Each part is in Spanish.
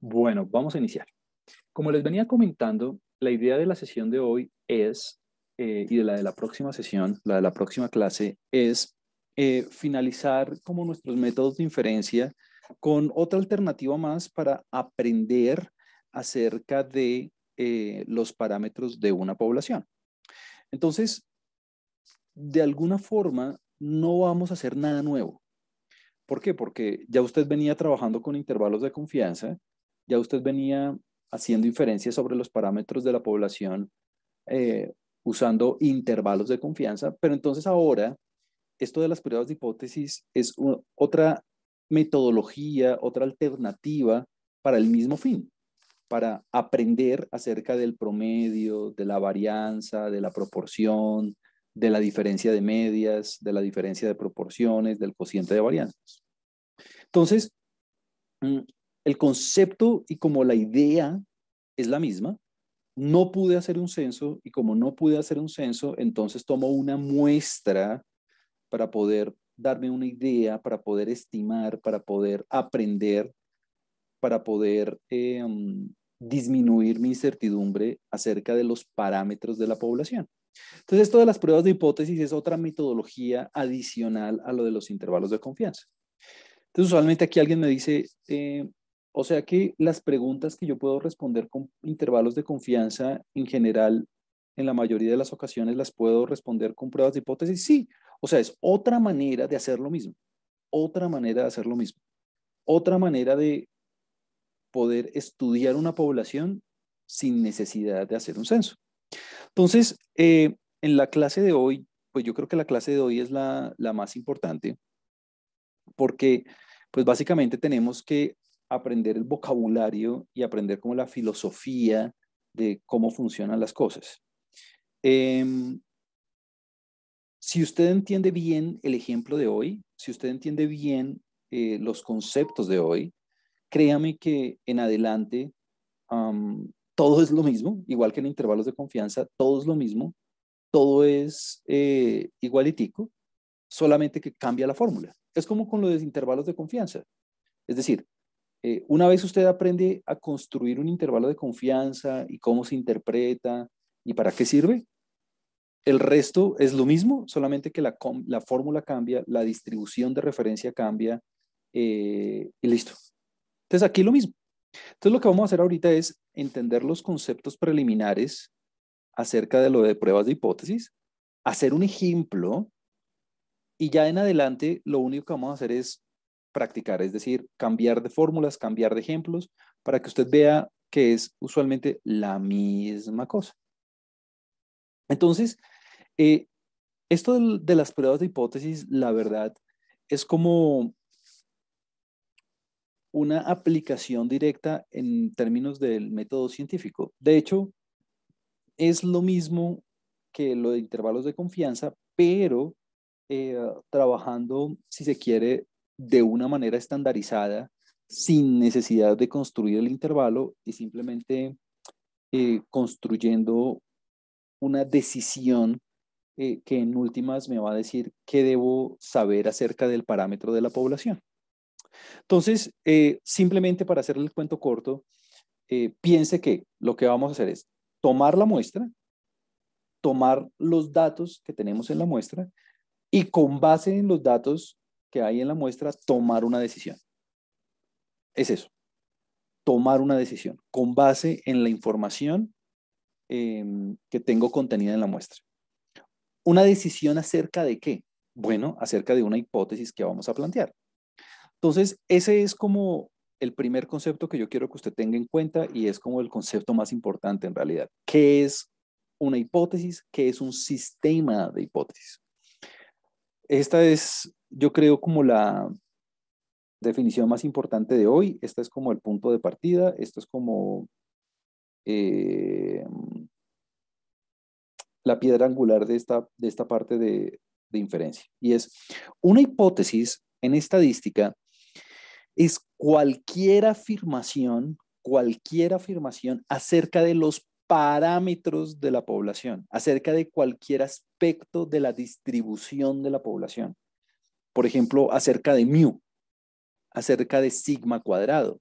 Bueno, vamos a iniciar. Como les venía comentando, la idea de la sesión de hoy es, eh, y de la de la próxima sesión, la de la próxima clase, es eh, finalizar como nuestros métodos de inferencia con otra alternativa más para aprender acerca de eh, los parámetros de una población. Entonces, de alguna forma, no vamos a hacer nada nuevo. ¿Por qué? Porque ya usted venía trabajando con intervalos de confianza, ya usted venía haciendo inferencias sobre los parámetros de la población eh, usando intervalos de confianza, pero entonces ahora esto de las pruebas de hipótesis es otra metodología, otra alternativa para el mismo fin, para aprender acerca del promedio, de la varianza, de la proporción, de la diferencia de medias, de la diferencia de proporciones, del cociente de varianzas. Entonces, mm, el concepto y como la idea es la misma, no pude hacer un censo y como no pude hacer un censo, entonces tomo una muestra para poder darme una idea, para poder estimar, para poder aprender, para poder em, disminuir mi incertidumbre acerca de los parámetros de la población. Entonces, esto de las pruebas de hipótesis es otra metodología adicional a lo de los intervalos de confianza. Entonces, usualmente aquí alguien me dice, eh, o sea que las preguntas que yo puedo responder con intervalos de confianza, en general, en la mayoría de las ocasiones las puedo responder con pruebas de hipótesis. Sí, o sea, es otra manera de hacer lo mismo, otra manera de hacer lo mismo, otra manera de poder estudiar una población sin necesidad de hacer un censo. Entonces, eh, en la clase de hoy, pues yo creo que la clase de hoy es la, la más importante porque pues básicamente tenemos que aprender el vocabulario y aprender como la filosofía de cómo funcionan las cosas. Em, si usted entiende bien el ejemplo de hoy, si usted entiende bien eh, los conceptos de hoy, créame que en adelante todo es lo mismo, igual que en intervalos de confianza, todo es lo mismo, todo es eh, igualitico, solamente que cambia la fórmula. Es como con los intervalos de confianza. Es decir, eh, una vez usted aprende a construir un intervalo de confianza y cómo se interpreta y para qué sirve, el resto es lo mismo, solamente que la, fórmula cambia, la distribución de referencia cambia eh, y listo. Entonces aquí lo mismo. Entonces lo que vamos a hacer ahorita es entender los conceptos preliminares acerca de lo de pruebas de hipótesis, hacer un ejemplo y ya en adelante lo único que vamos a hacer es practicar, es decir, cambiar de fórmulas, cambiar de ejemplos, para que usted vea que es usualmente la misma cosa. Entonces, eh, esto de, las pruebas de hipótesis, la verdad, es como una aplicación directa en términos del método científico. De hecho, es lo mismo que lo de intervalos de confianza, pero eh, trabajando, si se quiere, de una manera estandarizada, sin necesidad de construir el intervalo y simplemente eh, construyendo una decisión eh, que en últimas me va a decir qué debo saber acerca del parámetro de la población. Entonces, eh, simplemente para hacerle el cuento corto, piense que lo que vamos a hacer es tomar la muestra, tomar los datos que tenemos en la muestra y con base en los datos que hay en la muestra, tomar una decisión. Es eso, tomar una decisión con base en la información em, que tengo contenida en la muestra. ¿Una decisión acerca de qué? Bueno, acerca de una hipótesis que vamos a plantear. Entonces, ese es como el primer concepto que yo quiero que usted tenga en cuenta y es como el concepto más importante en realidad. ¿Qué es una hipótesis? ¿Qué es un sistema de hipótesis? Esta es yo creo como la definición más importante de hoy. Esta es como el punto de partida. Esto es como eh, la piedra angular de esta, de esta parte de, de inferencia. Y es una hipótesis en estadística es cualquier afirmación, cualquier afirmación acerca de los parámetros de la población, acerca de cualquier aspecto de la distribución de la población por ejemplo, acerca de mu, acerca de sigma cuadrado,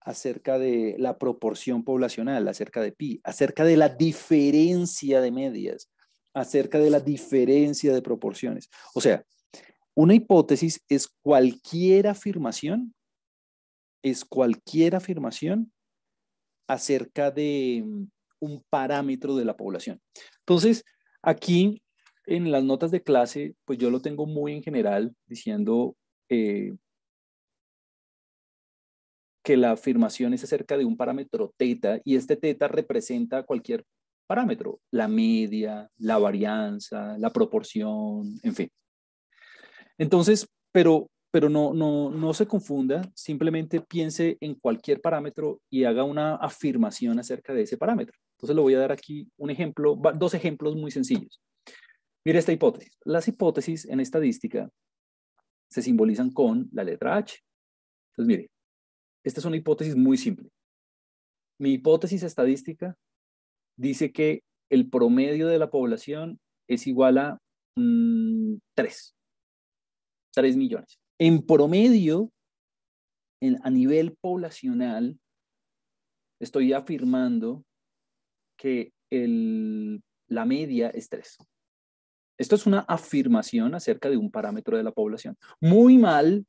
acerca de la proporción poblacional, acerca de pi, acerca de la diferencia de medias, acerca de la diferencia de proporciones. O sea, una hipótesis es cualquier afirmación, es cualquier afirmación acerca de mm, un parámetro de la población. Entonces, aquí en las notas de clase, pues yo lo tengo muy en general, diciendo eh, que la afirmación es acerca de un parámetro teta y este teta representa cualquier parámetro, la media, la varianza, la proporción, en fin. Entonces, pero, pero no, no, no se confunda, simplemente piense en cualquier parámetro y haga una afirmación acerca de ese parámetro. Entonces le voy a dar aquí un ejemplo, dos ejemplos muy sencillos. Mire esta hipótesis. Las hipótesis en estadística se simbolizan con la letra H. Entonces, mire, esta es una hipótesis muy simple. Mi hipótesis estadística dice que el promedio de la población es igual a 3. Mm, 3 millones. En promedio, a nivel poblacional, estoy afirmando que la media es 3. Esto es una afirmación acerca de un parámetro de la población. Muy mal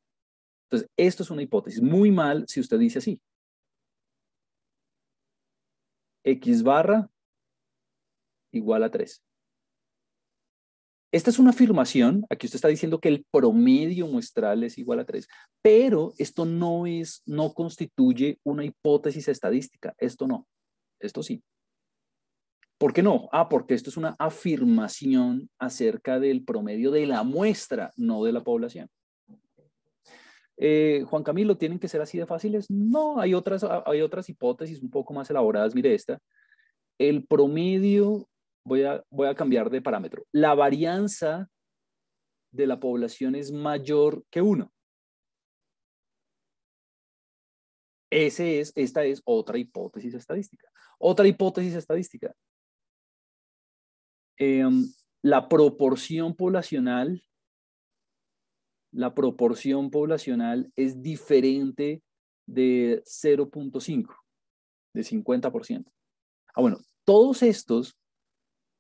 entonces, esto es una hipótesis. Muy mal si usted dice así. X barra igual a 3. Esta es una afirmación, aquí usted está diciendo que el promedio muestral es igual a 3, pero esto no es, no constituye una hipótesis estadística, esto no, esto sí. ¿Por qué no? Ah, porque esto es una afirmación acerca del promedio de la muestra, no de la población. Eh, Juan Camilo, ¿tienen que ser así de fáciles? No, hay otras, hay otras hipótesis un poco más elaboradas. Mire esta. El promedio, voy a, voy a cambiar de parámetro. La varianza de la población es mayor que uno. Ese es, esta es otra hipótesis estadística. Otra hipótesis estadística. Em, la proporción poblacional la proporción poblacional es diferente de 0.5, de 50%. Ah, bueno, todos estos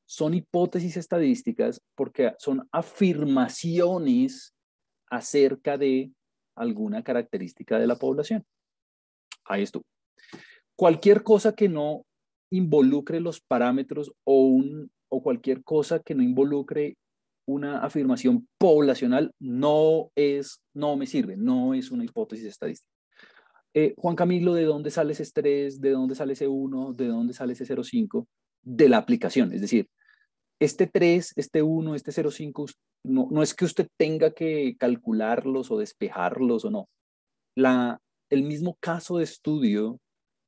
son hipótesis estadísticas porque son afirmaciones acerca de alguna característica de la población. Ahí estuvo. Cualquier cosa que no involucre los parámetros o, un, o cualquier cosa que no involucre una afirmación poblacional no es, no me sirve, no es una hipótesis estadística. Eh, Juan Camilo, ¿de dónde sale ese 3? ¿De dónde sale ese 1? ¿De dónde sale ese 0,5? De la aplicación, es decir, este 3, este 1, este 0,5, no, no es que usted tenga que calcularlos o despejarlos o no. La, el mismo caso de estudio,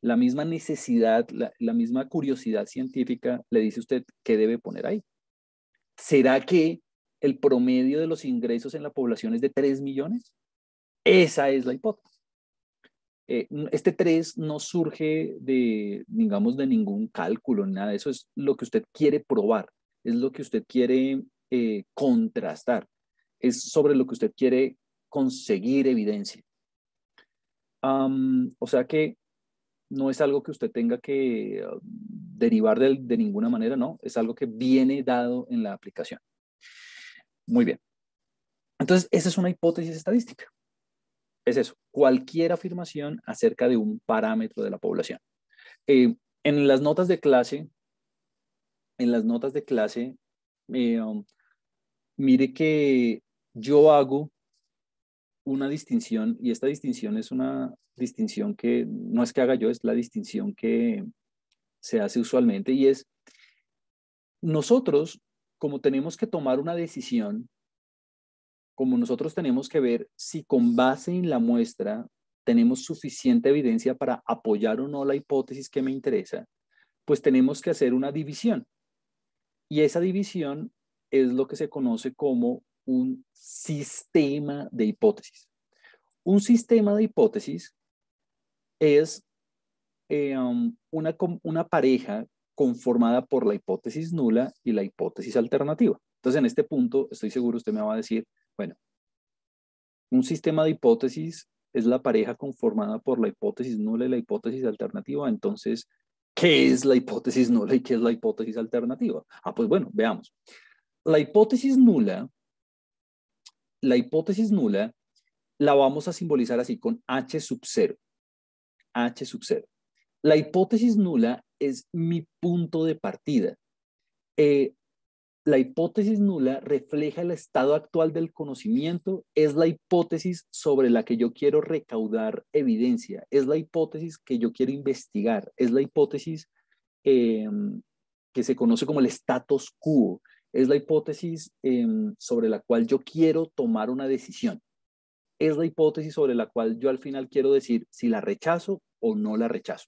la misma necesidad, la, la misma curiosidad científica le dice a usted qué debe poner ahí. ¿Será que el promedio de los ingresos en la población es de 3 millones? Esa es la hipótesis. Eh, este 3 no surge de, digamos, de ningún cálculo, nada. Eso es lo que usted quiere probar, es lo que usted quiere eh, contrastar, es sobre lo que usted quiere conseguir evidencia. o sea que no es algo que usted tenga que uh, derivar de ninguna manera, no, es algo que viene dado en la aplicación. Muy bien. Entonces, esa es una hipótesis estadística. Es eso, cualquier afirmación acerca de un parámetro de la población. Eh, en las notas de clase, en las notas de clase, eh, um, mire que yo hago una distinción y esta distinción es una distinción que no es que haga yo, es la distinción que se hace usualmente y es nosotros como tenemos que tomar una decisión, como nosotros tenemos que ver si con base en la muestra tenemos suficiente evidencia para apoyar o no la hipótesis que me interesa, pues tenemos que hacer una división. Y esa división es lo que se conoce como un sistema de hipótesis. Un sistema de hipótesis es eh, um, una, una pareja conformada por la hipótesis nula y la hipótesis alternativa. Entonces, en este punto, estoy seguro usted me va a decir, bueno, un sistema de hipótesis es la pareja conformada por la hipótesis nula y la hipótesis alternativa. Entonces, ¿qué es la hipótesis nula y qué es la hipótesis alternativa? Ah, pues bueno, veamos. La hipótesis nula, la hipótesis nula la vamos a simbolizar así con H sub 0. H sub 0. La hipótesis nula es mi punto de partida. Eh, la hipótesis nula refleja el estado actual del conocimiento, es la hipótesis sobre la que yo quiero recaudar evidencia, es la hipótesis que yo quiero investigar, es la hipótesis em, que se conoce como el status quo, es la hipótesis em, sobre la cual yo quiero tomar una decisión, es la hipótesis sobre la cual yo al final quiero decir si la rechazo o no la rechazo.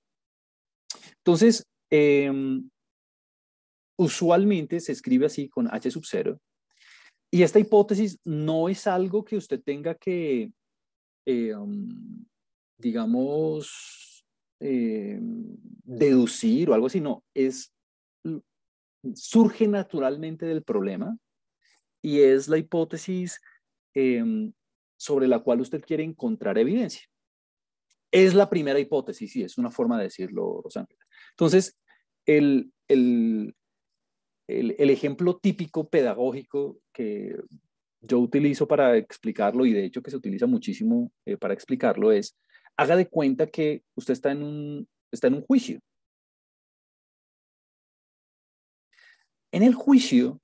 Entonces, em, usualmente se escribe así con H sub 0. Y esta hipótesis no es algo que usted tenga que, um, digamos, deducir o algo así, no, es, surge naturalmente del problema y es la hipótesis em, sobre la cual usted quiere encontrar evidencia. Es la primera hipótesis, sí, es una forma de decirlo, Rosángela. Entonces, el, el, el, ejemplo típico pedagógico que yo utilizo para explicarlo y de hecho que se utiliza muchísimo eh, para explicarlo es, haga de cuenta que usted está en un, está en un juicio. En el juicio,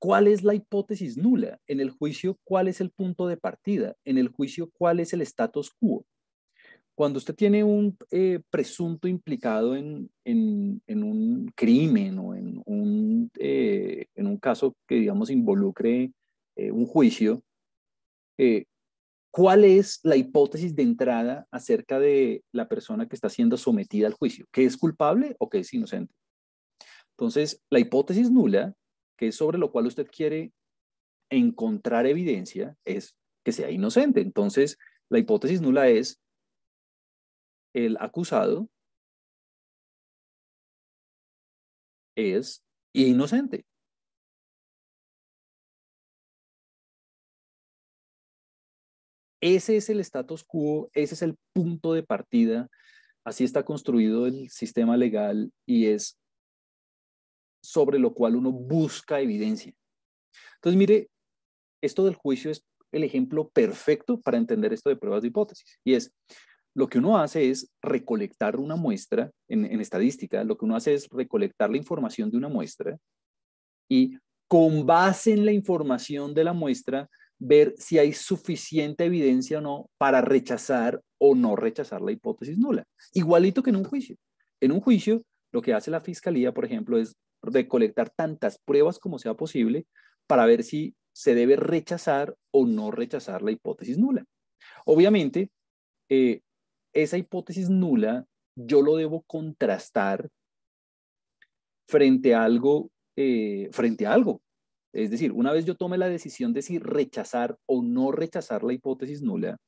¿cuál es la hipótesis nula? En el juicio, ¿cuál es el punto de partida? En el juicio, ¿cuál es el status quo? Cuando usted tiene un eh, presunto implicado en, un crimen o en un, eh, en un caso que, digamos, involucre eh, un juicio, ¿cuál es la hipótesis de entrada acerca de la persona que está siendo sometida al juicio? ¿Que es culpable o que es inocente? Entonces, la hipótesis nula, que es sobre lo cual usted quiere encontrar evidencia, es que sea inocente. Entonces, la hipótesis nula es el acusado es inocente. Ese es el status quo, ese es el punto de partida. Así está construido el sistema legal y es sobre lo cual uno busca evidencia. Entonces, mire, esto del juicio es el ejemplo perfecto para entender esto de pruebas de hipótesis. Y es, lo que uno hace es recolectar una muestra en, estadística, lo que uno hace es recolectar la información de una muestra y con base en la información de la muestra, ver si hay suficiente evidencia o no para rechazar o no rechazar la hipótesis nula. Igualito que en un juicio. En un juicio, lo que hace la fiscalía, por ejemplo, es recolectar tantas pruebas como sea posible para ver si se debe rechazar o no rechazar la hipótesis nula. Obviamente, eh, esa hipótesis nula yo lo debo contrastar frente a algo, eh, frente a algo. Es decir, una vez yo tome la decisión de si rechazar o no rechazar la hipótesis nula,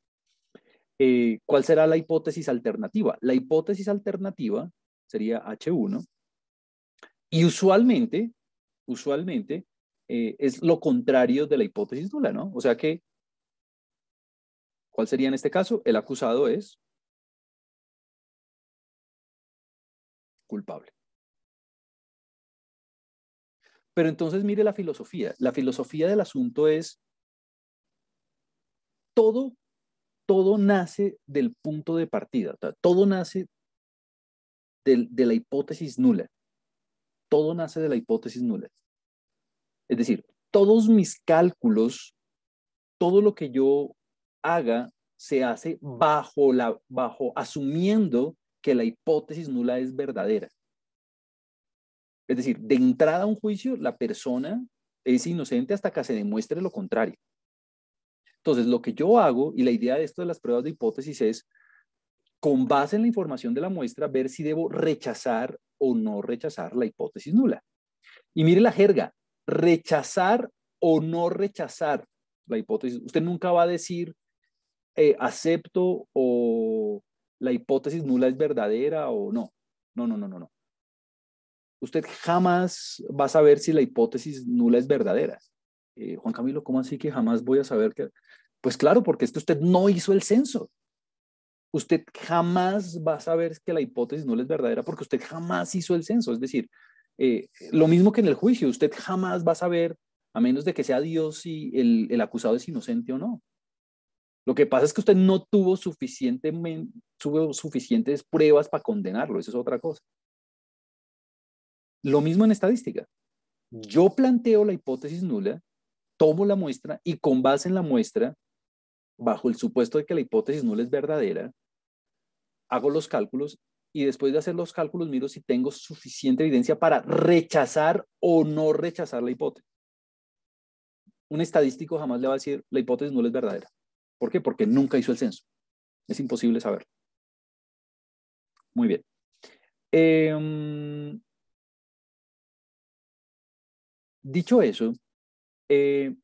eh, ¿cuál será la hipótesis alternativa? La hipótesis alternativa sería H1 y usualmente, usualmente eh, es lo contrario de la hipótesis nula, ¿no? O sea que, ¿cuál sería en este caso? El acusado es culpable. Pero entonces mire la filosofía. La filosofía del asunto es todo, todo nace del punto de partida. Todo nace de la hipótesis nula. Todo nace de la hipótesis nula. Es decir, todos mis cálculos, todo lo que yo haga se hace bajo la, bajo, asumiendo que la hipótesis nula es verdadera. Es decir, de entrada a un juicio, la persona es inocente hasta que se demuestre lo contrario. Entonces, lo que yo hago, y la idea de esto de las pruebas de hipótesis es, con base en la información de la muestra, ver si debo rechazar o no rechazar la hipótesis nula. Y mire la jerga, rechazar o no rechazar la hipótesis. Usted nunca va a decir eh, acepto o la hipótesis nula es verdadera o no. No, no, no, no, no. Usted jamás va a saber si la hipótesis nula es verdadera. Eh, Juan Camilo, ¿cómo así que jamás voy a saber que? Pues claro, porque es que usted no hizo el censo. Usted jamás va a saber que la hipótesis no es verdadera porque usted jamás hizo el censo. Es decir, eh, lo mismo que en el juicio, usted jamás va a saber, a menos de que sea Dios, si el, acusado es inocente o no. Lo que pasa es que usted no tuvo, tuvo suficientes pruebas para condenarlo, eso es otra cosa. Lo mismo en estadística. Yo planteo la hipótesis nula, tomo la muestra y con base en la muestra, bajo el supuesto de que la hipótesis nula es verdadera, hago los cálculos y después de hacer los cálculos miro si tengo suficiente evidencia para rechazar o no rechazar la hipótesis. Un estadístico jamás le va a decir la hipótesis nula es verdadera. ¿Por qué? Porque nunca hizo el censo. Es imposible saberlo. Muy bien. Em, Dicho eso, eh,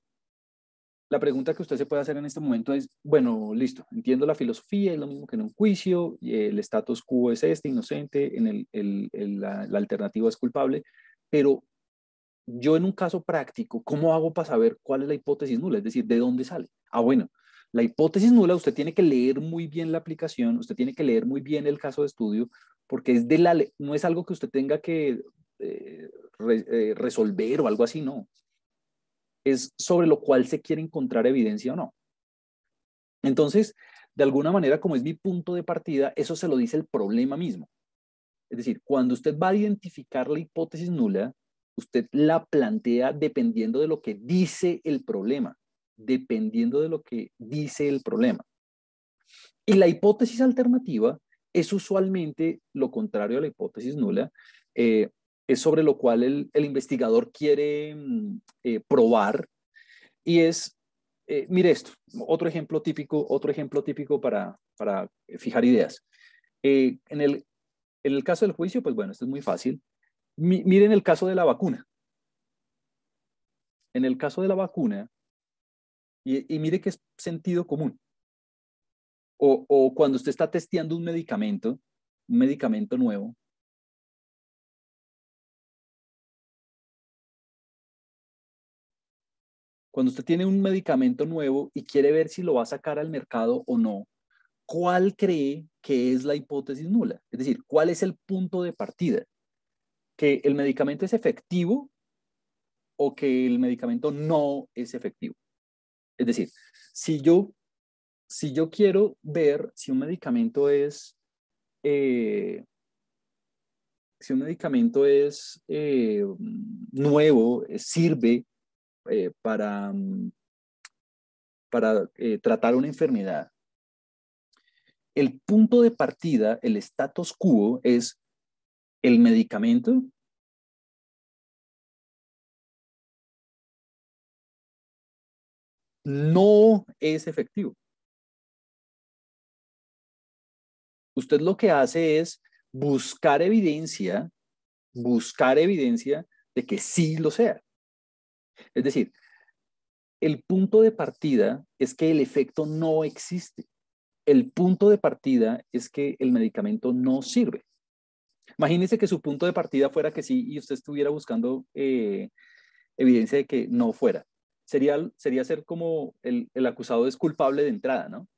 la pregunta que usted se puede hacer en este momento es, bueno, listo, entiendo la filosofía, es lo mismo que en un juicio, el status quo es este, inocente, en el, la, alternativa es culpable, pero yo en un caso práctico, ¿cómo hago para saber cuál es la hipótesis nula? Es decir, ¿de dónde sale? Ah, bueno, la hipótesis nula, usted tiene que leer muy bien la aplicación, usted tiene que leer muy bien el caso de estudio, porque es de la, no es algo que usted tenga que eh, eh, resolver o algo así, no. Es sobre lo cual se quiere encontrar evidencia o no. Entonces, de alguna manera, como es mi punto de partida, eso se lo dice el problema mismo. Es decir, cuando usted va a identificar la hipótesis nula, usted la plantea dependiendo de lo que dice el problema, dependiendo de lo que dice el problema. Y la hipótesis alternativa es usualmente lo contrario a la hipótesis nula, eh, es sobre lo cual el, investigador quiere mm, eh, probar y es, eh, mire esto, otro ejemplo típico, otro ejemplo típico para, para fijar ideas. Eh, en, el, en el caso del juicio, pues bueno, esto es muy fácil. miren el caso de la vacuna. En el caso de la vacuna, y, y mire que es sentido común. O, o cuando usted está testeando un medicamento, un medicamento nuevo, Cuando usted tiene un medicamento nuevo y quiere ver si lo va a sacar al mercado o no, ¿cuál cree que es la hipótesis nula? Es decir, ¿cuál es el punto de partida? ¿Que el medicamento es efectivo o que el medicamento no es efectivo? Es decir, si yo, si yo quiero ver si un medicamento es, eh, si un medicamento es eh, nuevo, sirve eh, para, mm, para eh, tratar una enfermedad, el punto de partida, el status quo, es el medicamento no es efectivo. Usted lo que hace es buscar evidencia, buscar evidencia de que sí lo sea. Es decir, el punto de partida es que el efecto no existe. El punto de partida es que el medicamento no sirve. Imagínese que su punto de partida fuera que sí y usted estuviera buscando eh, evidencia de que no fuera. Sería, sería ser como el, acusado es culpable de entrada, ¿no?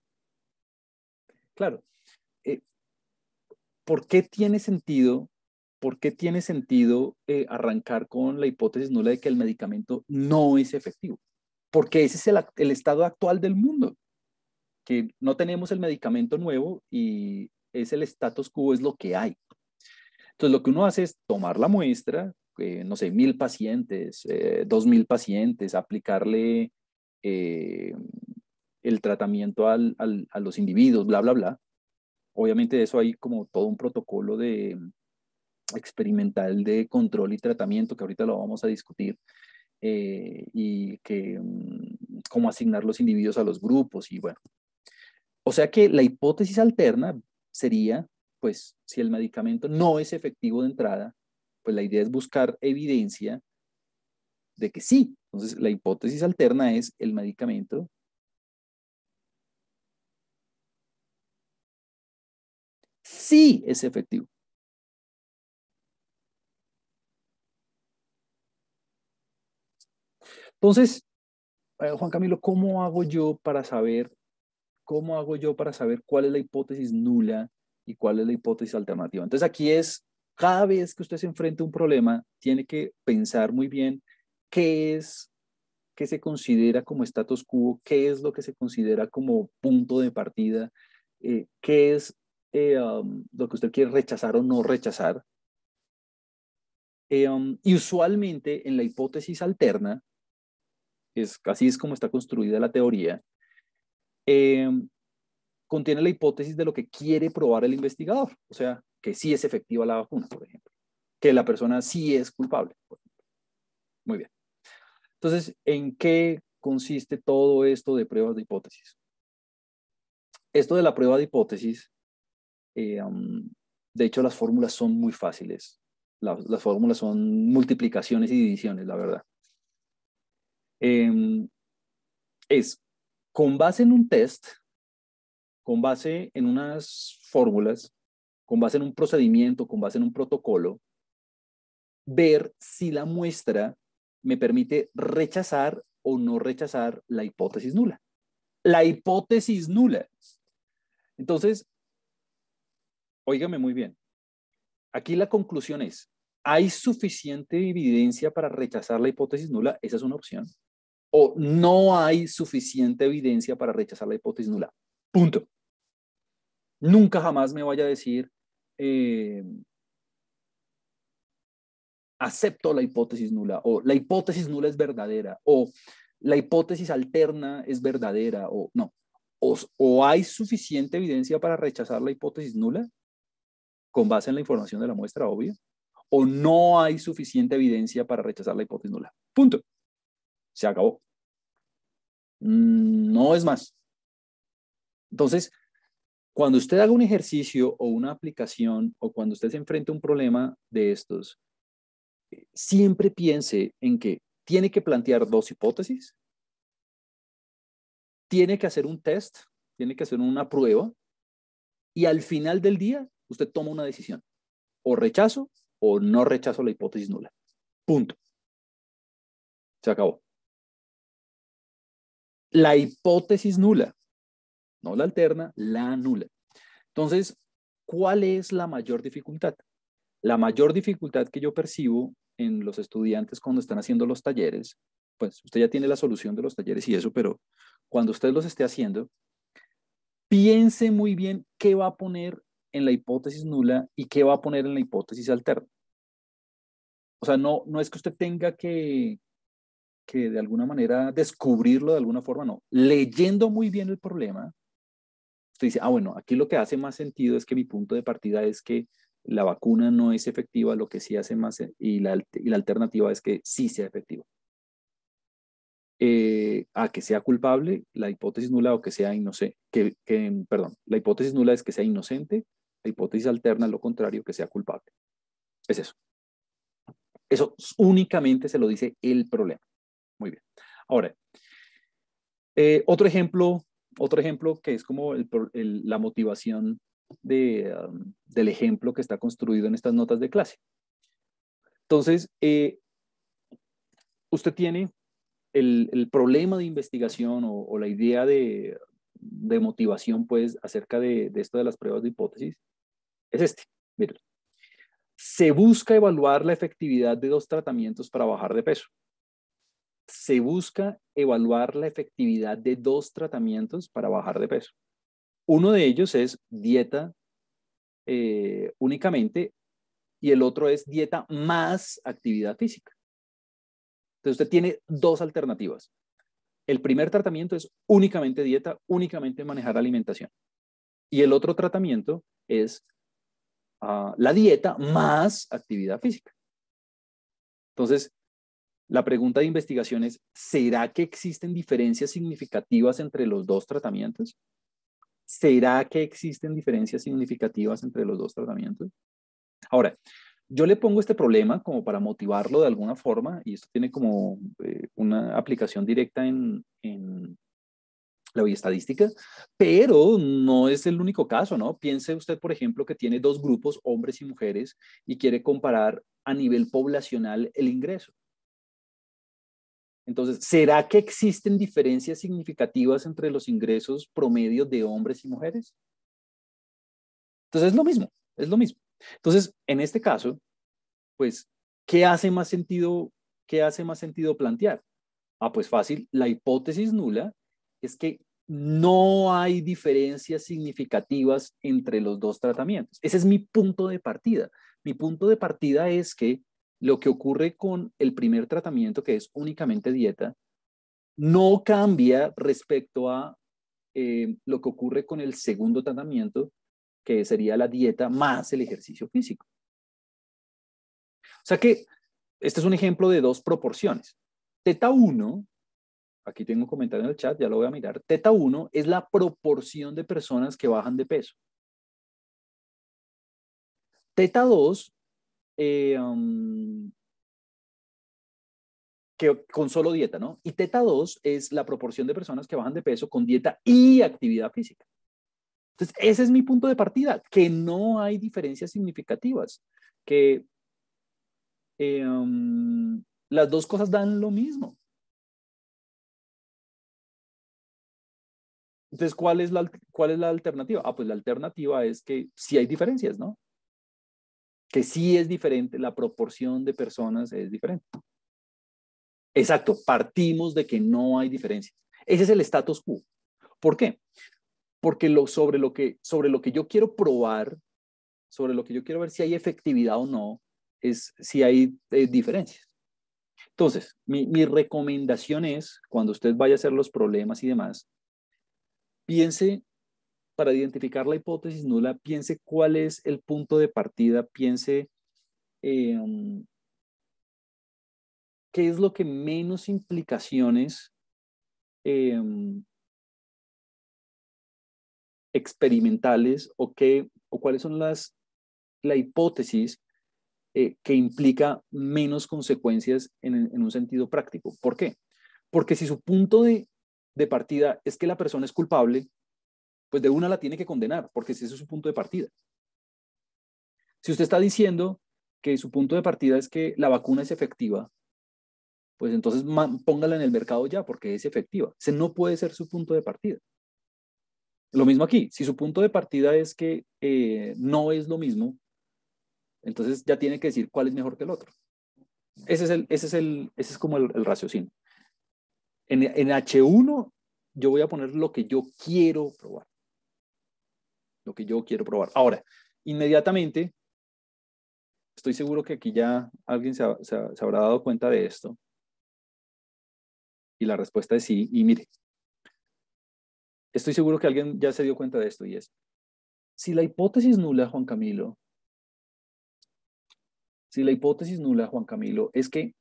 Claro. Eh, ¿Por qué tiene sentido ¿por qué tiene sentido eh, arrancar con la hipótesis nula de que el medicamento no es efectivo? Porque ese es el, estado actual del mundo, que no tenemos el medicamento nuevo y es el status quo, es lo que hay. Entonces, lo que uno hace es tomar la muestra, eh, no sé, mil pacientes, eh, dos mil pacientes, aplicarle el tratamiento a los individuos, bla, bla, bla. Obviamente eso hay como todo un protocolo de, experimental de control y tratamiento, que ahorita lo vamos a discutir, eh, y que mm, cómo asignar los individuos a los grupos y bueno. O sea que la hipótesis alterna sería, pues, si el medicamento no es efectivo de entrada, pues la idea es buscar evidencia de que sí. Entonces, la hipótesis alterna es el medicamento sí es efectivo. Entonces, eh, Juan Camilo, ¿cómo hago yo para saber ¿cómo hago yo para saber cuál es la hipótesis nula y cuál es la hipótesis alternativa? Entonces aquí es, cada vez que usted se enfrenta a un problema, tiene que pensar muy bien qué es, qué se considera como status quo, qué es lo que se considera como punto de partida, eh, qué es eh, um, lo que usted quiere rechazar o no rechazar. Eh, um, y usualmente en la hipótesis alterna, es, así es como está construida la teoría, contiene la hipótesis de lo que quiere probar el investigador, o sea, que sí es efectiva la vacuna, por ejemplo, que la persona sí es culpable. Muy bien. Entonces, ¿en qué consiste todo esto de pruebas de hipótesis? Esto de la prueba de hipótesis, eh, de hecho las fórmulas son muy fáciles. las fórmulas son multiplicaciones y divisiones, la verdad. Em, es con base en un test, con base en unas fórmulas, con base en un procedimiento, con base en un protocolo, ver si la muestra me permite rechazar o no rechazar la hipótesis nula. La hipótesis nula. Entonces, óigame muy bien. Aquí la conclusión es, ¿hay suficiente evidencia para rechazar la hipótesis nula? Esa es una opción. O no hay suficiente evidencia para rechazar la hipótesis nula. Punto. Nunca jamás me vaya a decir, eh, acepto la hipótesis nula o la hipótesis nula es verdadera o la hipótesis alterna es verdadera o no. O, hay suficiente evidencia para rechazar la hipótesis nula con base en la información de la muestra obvia o no hay suficiente evidencia para rechazar la hipótesis nula. Punto. Se acabó. Mm, no es más. Entonces, cuando usted haga un ejercicio o una aplicación o cuando usted se enfrente a un problema de estos, siempre piense en que tiene que plantear dos hipótesis, tiene que hacer un test, tiene que hacer una prueba y al final del día usted toma una decisión. O rechazo o no rechazo la hipótesis nula. Punto. Se acabó. La hipótesis nula, no la alterna, la nula. Entonces, ¿cuál es la mayor dificultad? La mayor dificultad que yo percibo en los estudiantes cuando están haciendo los talleres, pues usted ya tiene la solución de los talleres y eso, pero cuando usted los esté haciendo, piense muy bien qué va a poner en la hipótesis nula y qué va a poner en la hipótesis alterna. O sea, no, no es que usted tenga que, que de alguna manera descubrirlo de alguna forma, no. Leyendo muy bien el problema, usted dice, ah, bueno, aquí lo que hace más sentido es que mi punto de partida es que la vacuna no es efectiva, lo que sí hace más, y la, y la alternativa es que sí sea efectiva. Eh, a que sea culpable, la hipótesis nula o que sea inocente, que, que, perdón, la hipótesis nula es que sea inocente, la hipótesis alterna lo contrario, que sea culpable. Es eso. Eso únicamente se lo dice el problema. Muy bien. Ahora, eh, otro ejemplo, otro ejemplo que es como la motivación de, um, del ejemplo que está construido en estas notas de clase. Entonces, eh, usted tiene el, el, problema de investigación o, la idea de, de, motivación, pues, acerca de, de, esto de las pruebas de hipótesis, es este. Se busca evaluar la efectividad de dos tratamientos para bajar de peso. Se busca evaluar la efectividad de dos tratamientos para bajar de peso. Uno de ellos es dieta eh, únicamente y el otro es dieta más actividad física. Entonces usted tiene dos alternativas. El primer tratamiento es únicamente dieta, únicamente manejar alimentación. Y el otro tratamiento es ah, la dieta más actividad física. Entonces, la pregunta de investigación es, ¿será que existen diferencias significativas entre los dos tratamientos? ¿Será que existen diferencias significativas entre los dos tratamientos? Ahora, yo le pongo este problema como para motivarlo de alguna forma, y esto tiene como eh, una aplicación directa en, en la estadística, pero no es el único caso, ¿no? Piense usted, por ejemplo, que tiene dos grupos, hombres y mujeres, y quiere comparar a nivel poblacional el ingreso. Entonces, ¿será que existen diferencias significativas entre los ingresos promedios de hombres y mujeres? Entonces, es lo mismo, es lo mismo. Entonces, en este caso, pues, ¿qué hace más sentido, qué hace más sentido plantear? Ah, pues fácil, la hipótesis nula es que no hay diferencias significativas entre los dos tratamientos. Ese es mi punto de partida. Mi punto de partida es que lo que ocurre con el primer tratamiento, que es únicamente dieta, no cambia respecto a eh, lo que ocurre con el segundo tratamiento, que sería la dieta más el ejercicio físico. O sea que este es un ejemplo de dos proporciones. Teta 1, aquí tengo un comentario en el chat, ya lo voy a mirar. Teta 1 es la proporción de personas que bajan de peso. Teta 2 eh, um, que con solo dieta, ¿no? Y teta 2 es la proporción de personas que bajan de peso con dieta y actividad física. Entonces, ese es mi punto de partida, que no hay diferencias significativas, que eh, um, las dos cosas dan lo mismo. Entonces, ¿cuál es, la, ¿cuál es la alternativa? Ah, pues la alternativa es que sí hay diferencias, ¿no? Que sí es diferente, la proporción de personas es diferente. Exacto, partimos de que no hay diferencias. Ese es el status quo. ¿Por qué? Porque lo, sobre, lo que, sobre lo que yo quiero probar, sobre lo que yo quiero ver si hay efectividad o no, es si hay eh, diferencias. Entonces, mi, mi recomendación es, cuando usted vaya a hacer los problemas y demás, piense para identificar la hipótesis nula, piense cuál es el punto de partida, piense em, qué es lo que menos implicaciones em, experimentales o, qué, o cuáles son las, la hipótesis eh, que implica menos consecuencias en, un sentido práctico. ¿Por qué? Porque si su punto de, de partida es que la persona es culpable, pues de una la tiene que condenar, porque ese es su punto de partida. Si usted está diciendo que su punto de partida es que la vacuna es efectiva, pues entonces póngala en el mercado ya, porque es efectiva. Ese no puede ser su punto de partida. Lo mismo aquí, si su punto de partida es que eh, no es lo mismo, entonces ya tiene que decir cuál es mejor que el otro. Ese es, el, ese es, el, ese es como el, el raciocinio. En, en H1 yo voy a poner lo que yo quiero probar lo que yo quiero probar. Ahora, inmediatamente, estoy seguro que aquí ya alguien se, habrá dado cuenta de esto. Y la respuesta es sí. Y mire, estoy seguro que alguien ya se dio cuenta de esto y es, si la hipótesis nula, Juan Camilo, si la hipótesis nula, Juan Camilo, es que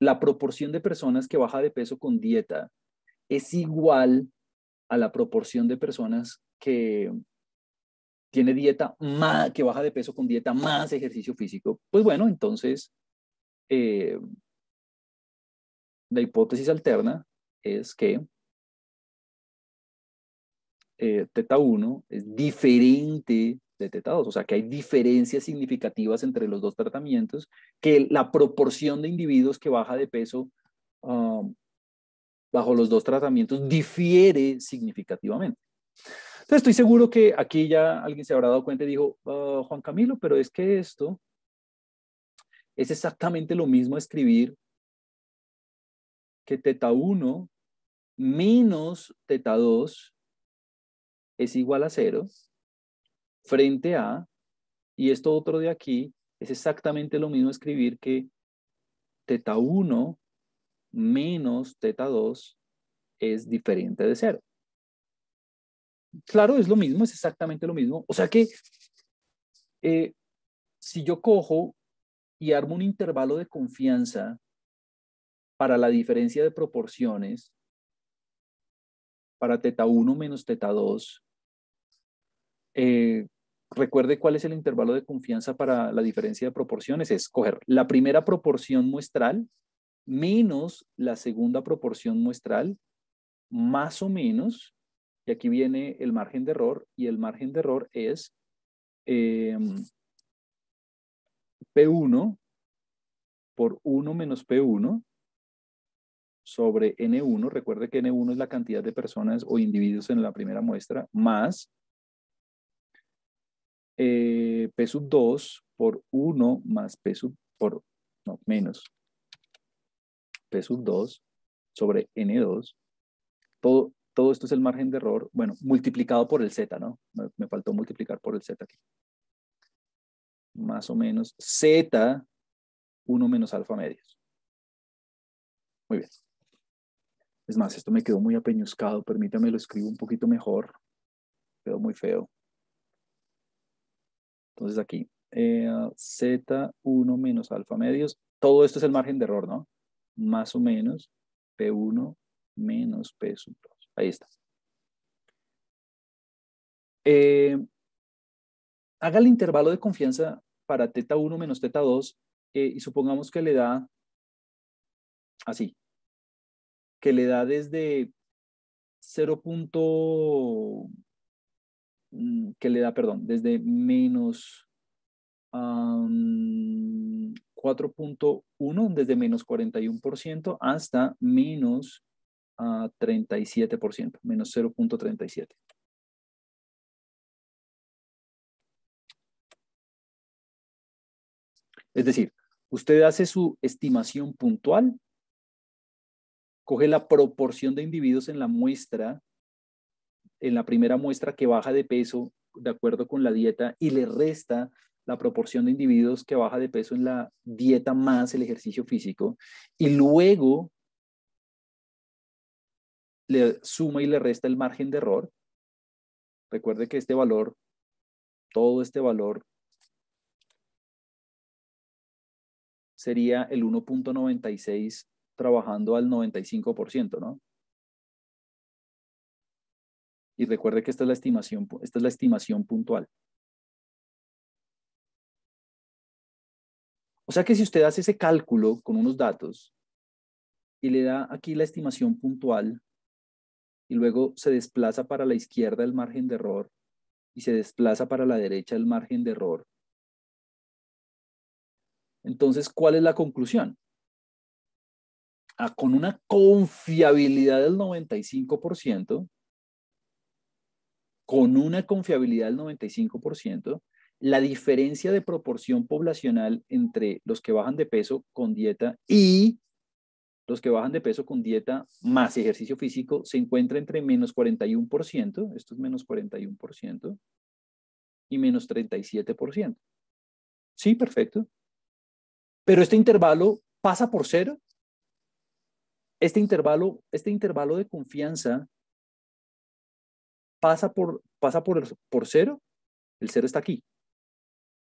la proporción de personas que baja de peso con dieta es igual a la proporción de personas que tiene dieta más, que baja de peso con dieta más ejercicio físico, pues bueno, entonces eh, la hipótesis alterna es que eh, teta 1 es diferente de teta 2, o sea que hay diferencias significativas entre los dos tratamientos, que la proporción de individuos que baja de peso um, bajo los dos tratamientos difiere significativamente. Entonces estoy seguro que aquí ya alguien se habrá dado cuenta y dijo, ah, Juan Camilo, pero es que esto es exactamente lo mismo escribir que teta 1 menos teta 2 es igual a 0 frente a, y esto otro de aquí, es exactamente lo mismo escribir que teta 1 menos teta 2 es diferente de 0. Claro, es lo mismo, es exactamente lo mismo. O sea que eh, si yo cojo y armo un intervalo de confianza para la diferencia de proporciones, para teta 1 menos teta 2, eh, recuerde cuál es el intervalo de confianza para la diferencia de proporciones. Es coger la primera proporción muestral menos la segunda proporción muestral, más o menos y aquí viene el margen de error y el margen de error es em, P1 por 1 menos P1 sobre N1, recuerde que N1 es la cantidad de personas o individuos en la primera muestra, más eh, P sub 2 por 1 más P sub, por, no, menos P sub 2 sobre N2. Todo, todo esto es el margen de error, bueno, multiplicado por el Z, ¿no? Me, faltó multiplicar por el Z aquí. Más o menos Z 1 menos alfa medios. Muy bien. Es más, esto me quedó muy apeñuscado. Permítame lo escribo un poquito mejor. Quedó muy feo. Entonces aquí, eh, Z1 menos alfa medios. Todo esto es el margen de error, ¿no? Más o menos P1 menos P sub 2. Ahí está. Eh, haga el intervalo de confianza para teta 1 menos teta 2 eh, y supongamos que le da así, que le da desde 0. Mm, que le da, perdón, desde menos 4.1, desde menos 41% hasta menos 37%, menos 0.37. Es decir, usted hace su estimación puntual coge la proporción de individuos en la muestra, en la primera muestra que baja de peso de acuerdo con la dieta y le resta la proporción de individuos que baja de peso en la dieta más el ejercicio físico y luego le suma y le resta el margen de error. Recuerde que este valor, todo este valor sería el 1.96 trabajando al 95%, ¿no? Y recuerde que esta es la estimación, esta es la estimación puntual. O sea que si usted hace ese cálculo con unos datos y le da aquí la estimación puntual y luego se desplaza para la izquierda el margen de error y se desplaza para la derecha el margen de error, entonces, ¿cuál es la conclusión? con una confiabilidad del 95%, con una confiabilidad del 95%, la diferencia de proporción poblacional entre los que bajan de peso con dieta y los que bajan de peso con dieta más ejercicio físico se encuentra entre menos 41%, esto es menos 41%, y menos 37%. Sí, perfecto. Pero este intervalo pasa por cero este intervalo, este intervalo de confianza pasa por, pasa por, por cero. El cero está aquí.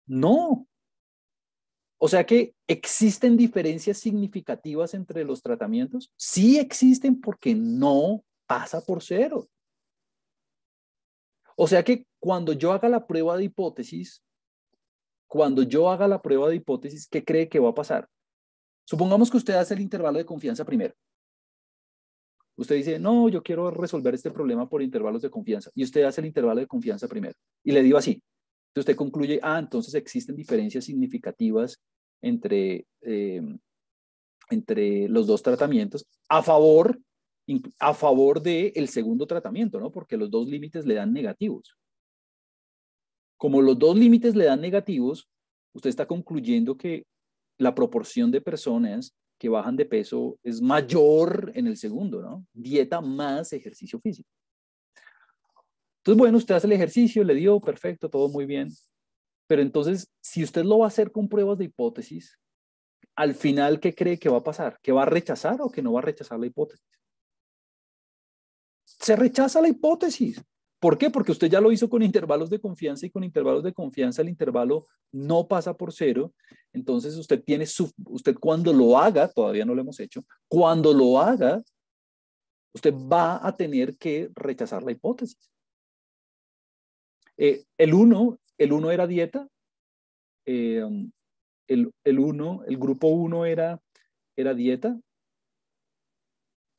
No. O sea que existen diferencias significativas entre los tratamientos. Sí existen porque no pasa por cero. O sea que cuando yo haga la prueba de hipótesis, cuando yo haga la prueba de hipótesis, ¿qué cree que va a pasar? Supongamos que usted hace el intervalo de confianza primero. Usted dice, no, yo quiero resolver este problema por intervalos de confianza. Y usted hace el intervalo de confianza primero. Y le digo así. Entonces usted concluye, ah, entonces existen diferencias significativas entre, em, entre los dos tratamientos a favor, a favor del el segundo tratamiento, ¿no? Porque los dos límites le dan negativos. Como los dos límites le dan negativos, usted está concluyendo que la proporción de personas que bajan de peso es mayor en el segundo, ¿no? Dieta más ejercicio físico. Entonces, bueno, usted hace el ejercicio, le dio, perfecto, todo muy bien. Pero entonces, si usted lo va a hacer con pruebas de hipótesis, al final, ¿qué cree que va a pasar? ¿Que va a rechazar o que no va a rechazar la hipótesis? Se rechaza la hipótesis. ¿Por qué? Porque usted ya lo hizo con intervalos de confianza y con intervalos de confianza el intervalo no pasa por cero. Entonces usted tiene su, usted cuando lo haga, todavía no lo hemos hecho, cuando lo haga, usted va a tener que rechazar la hipótesis. Eh, el 1, el 1 era dieta, eh, el, el 1, el grupo 1 era, era dieta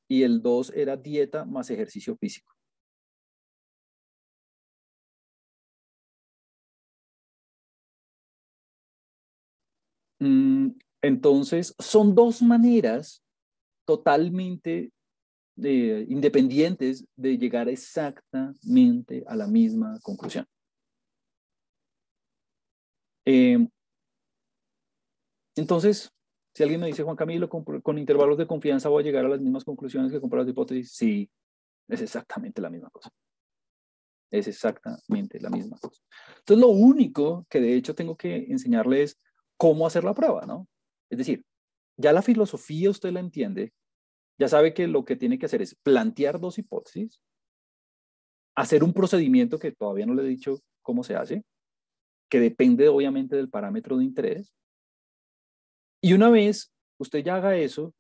y el 2 era dieta más ejercicio físico. Mm, entonces, son dos maneras totalmente eh, independientes de llegar exactamente a la misma conclusión. Eh, entonces, si alguien me dice, Juan Camilo, con, intervalos de confianza voy a llegar a las mismas conclusiones que con de hipótesis, sí, es exactamente la misma cosa. Es exactamente la misma cosa. Entonces, lo único que de hecho tengo que enseñarle es cómo hacer la prueba, ¿no? Es decir, ya la filosofía usted la entiende, ya sabe que lo que tiene que hacer es plantear dos hipótesis, hacer un procedimiento que todavía no le he dicho cómo se hace, que depende obviamente del parámetro de interés. Y una vez usted ya haga eso,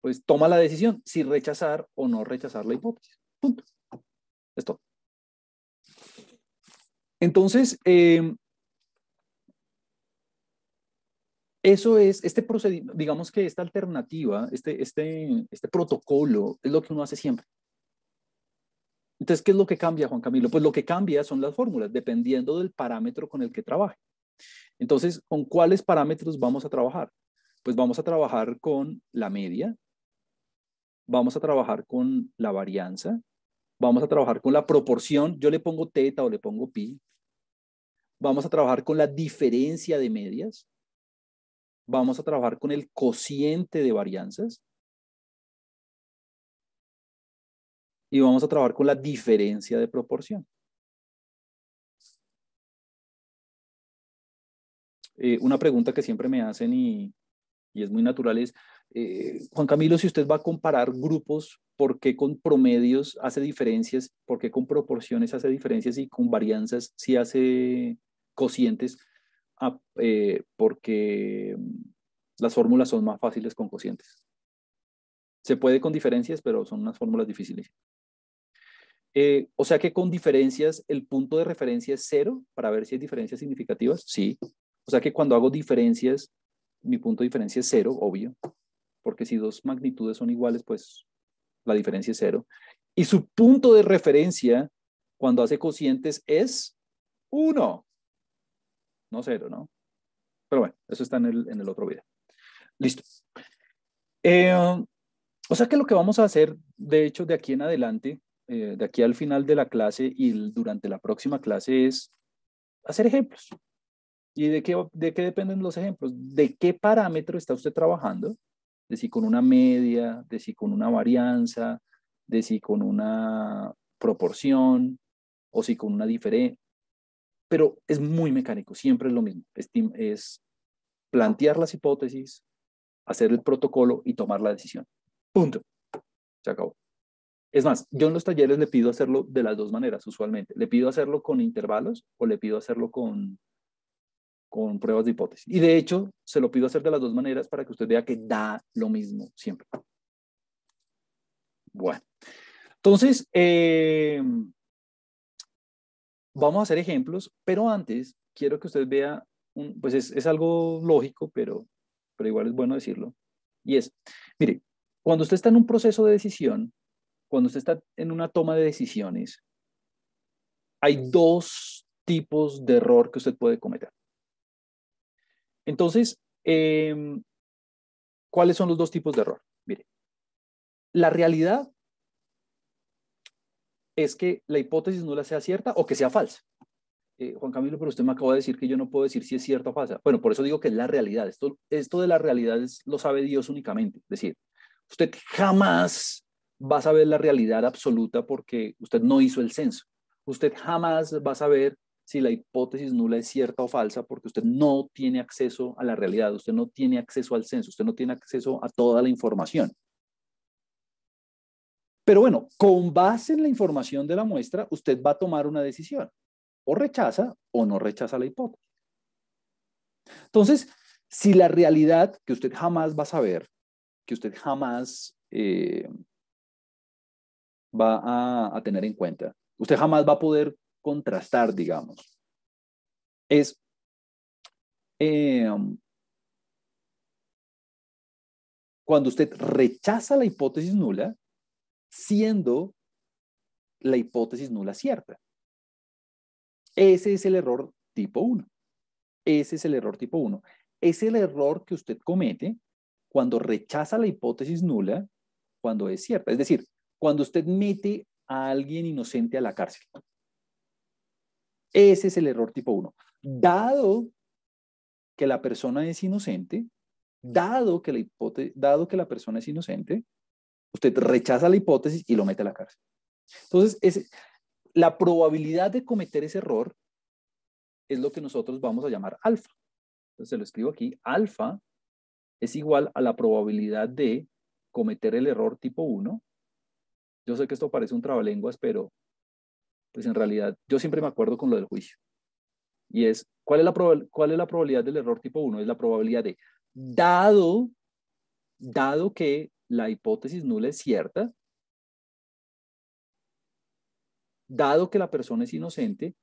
pues toma la decisión si rechazar o no rechazar la hipótesis. Punto. Esto. Entonces, em, eso es, este procedimiento, digamos que esta alternativa, este, este, este protocolo es lo que uno hace siempre. Entonces, ¿qué es lo que cambia, Juan Camilo? Pues lo que cambia son las fórmulas, dependiendo del parámetro con el que trabaje. Entonces, ¿con cuáles parámetros vamos a trabajar? Pues vamos a trabajar con la media, vamos a trabajar con la varianza, vamos a trabajar con la proporción, yo le pongo teta o le pongo pi, vamos a trabajar con la diferencia de medias, vamos a trabajar con el cociente de varianzas, y vamos a trabajar con la diferencia de proporción. Eh, una pregunta que siempre me hacen y, es muy natural es, eh, Juan Camilo, si usted va a comparar grupos, ¿por qué con promedios hace diferencias? ¿Por qué con proporciones hace diferencias y con varianzas sí hace cocientes? Ah, eh, porque las fórmulas son más fáciles con cocientes. Se puede con diferencias, pero son unas fórmulas difíciles. Eh, o sea que con diferencias, el punto de referencia es cero para ver si hay diferencias significativas. Sí. O sea que cuando hago diferencias, mi punto de diferencia es cero, obvio. Porque si dos magnitudes son iguales, pues la diferencia es cero. Y su punto de referencia cuando hace cocientes es uno. No cero, ¿no? Pero bueno, eso está en el, en el otro video. Listo. Eh, o sea que lo que vamos a hacer, de hecho, de aquí en adelante, eh, de aquí al final de la clase y durante la próxima clase es hacer ejemplos. ¿Y de qué, de qué dependen los ejemplos? ¿De qué parámetro está usted trabajando? De si con una media, de si con una varianza, de si con una proporción o si con una diferencia. Pero es muy mecánico, siempre es lo mismo. Es, plantear las hipótesis, hacer el protocolo y tomar la decisión. Punto. Se acabó. Es más, yo en los talleres le pido hacerlo de las dos maneras, usualmente. Le pido hacerlo con intervalos o le pido hacerlo con, con pruebas de hipótesis. Y de hecho, se lo pido hacer de las dos maneras para que usted vea que da lo mismo siempre. Bueno, entonces, eh, vamos a hacer ejemplos, pero antes quiero que usted vea, un, pues es, es, algo lógico, pero, pero igual es bueno decirlo. Y es, mire, cuando usted está en un proceso de decisión, cuando usted está en una toma de decisiones, hay dos tipos de error que usted puede cometer. Entonces, em, ¿cuáles son los dos tipos de error? Mire, la realidad es que la hipótesis no la sea cierta o que sea falsa. Eh, Juan Camilo, pero usted me acaba de decir que yo no puedo decir si es cierta o falsa. Bueno, por eso digo que es la realidad. Esto, esto de la realidad lo sabe Dios únicamente. Es decir, usted jamás va a saber la realidad absoluta porque usted no hizo el censo. Usted jamás va a saber si la hipótesis nula es cierta o falsa porque usted no tiene acceso a la realidad, usted no tiene acceso al censo, usted no tiene acceso a toda la información. Pero bueno, con base en la información de la muestra, usted va a tomar una decisión. O rechaza o no rechaza la hipótesis. Entonces, si la realidad que usted jamás va a saber, que usted jamás eh, va a, tener en cuenta. Usted jamás va a poder contrastar, digamos. Es em, cuando usted rechaza la hipótesis nula, siendo la hipótesis nula cierta. Ese es el error tipo 1. Ese es el error tipo 1. Es el error que usted comete cuando rechaza la hipótesis nula cuando es cierta. Es decir, cuando usted mete a alguien inocente a la cárcel. Ese es el error tipo 1. Dado que la persona es inocente, dado que la, dado que la persona es inocente, usted rechaza la hipótesis y lo mete a la cárcel. Entonces, es, la probabilidad de cometer ese error es lo que nosotros vamos a llamar alfa. Entonces, lo escribo aquí, alfa es igual a la probabilidad de cometer el error tipo 1. Yo sé que esto parece un trabalenguas, pero pues en realidad yo siempre me acuerdo con lo del juicio. Y es, ¿cuál es la, cuál es la probabilidad del error tipo 1? Es la probabilidad de, dado, dado que la hipótesis nula es cierta, dado que la persona es inocente,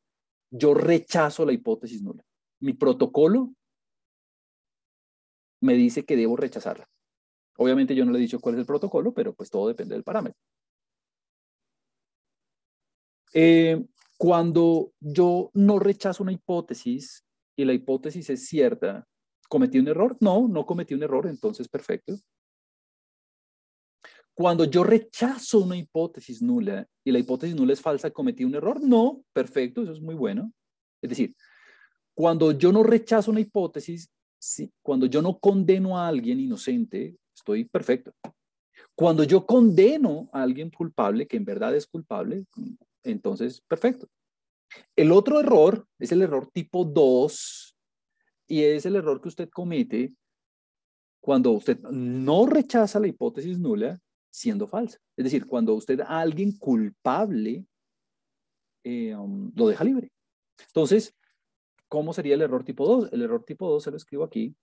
yo rechazo la hipótesis nula. Mi protocolo me dice que debo rechazarla. Obviamente yo no le he dicho cuál es el protocolo, pero pues todo depende del parámetro. Eh, cuando yo no rechazo una hipótesis y la hipótesis es cierta, ¿cometí un error? No, no cometí un error, entonces perfecto. Cuando yo rechazo una hipótesis nula y la hipótesis nula es falsa, ¿cometí un error? No, perfecto, eso es muy bueno. Es decir, cuando yo no rechazo una hipótesis, cuando yo no condeno a alguien inocente, estoy perfecto. Cuando yo condeno a alguien culpable, que en verdad es culpable, entonces perfecto. El otro error es el error tipo 2 y es el error que usted comete cuando usted no rechaza la hipótesis nula siendo falsa. Es decir, cuando usted a alguien culpable eh, um, lo deja libre. Entonces, ¿cómo sería el error tipo 2? El error tipo 2 se lo escribo aquí.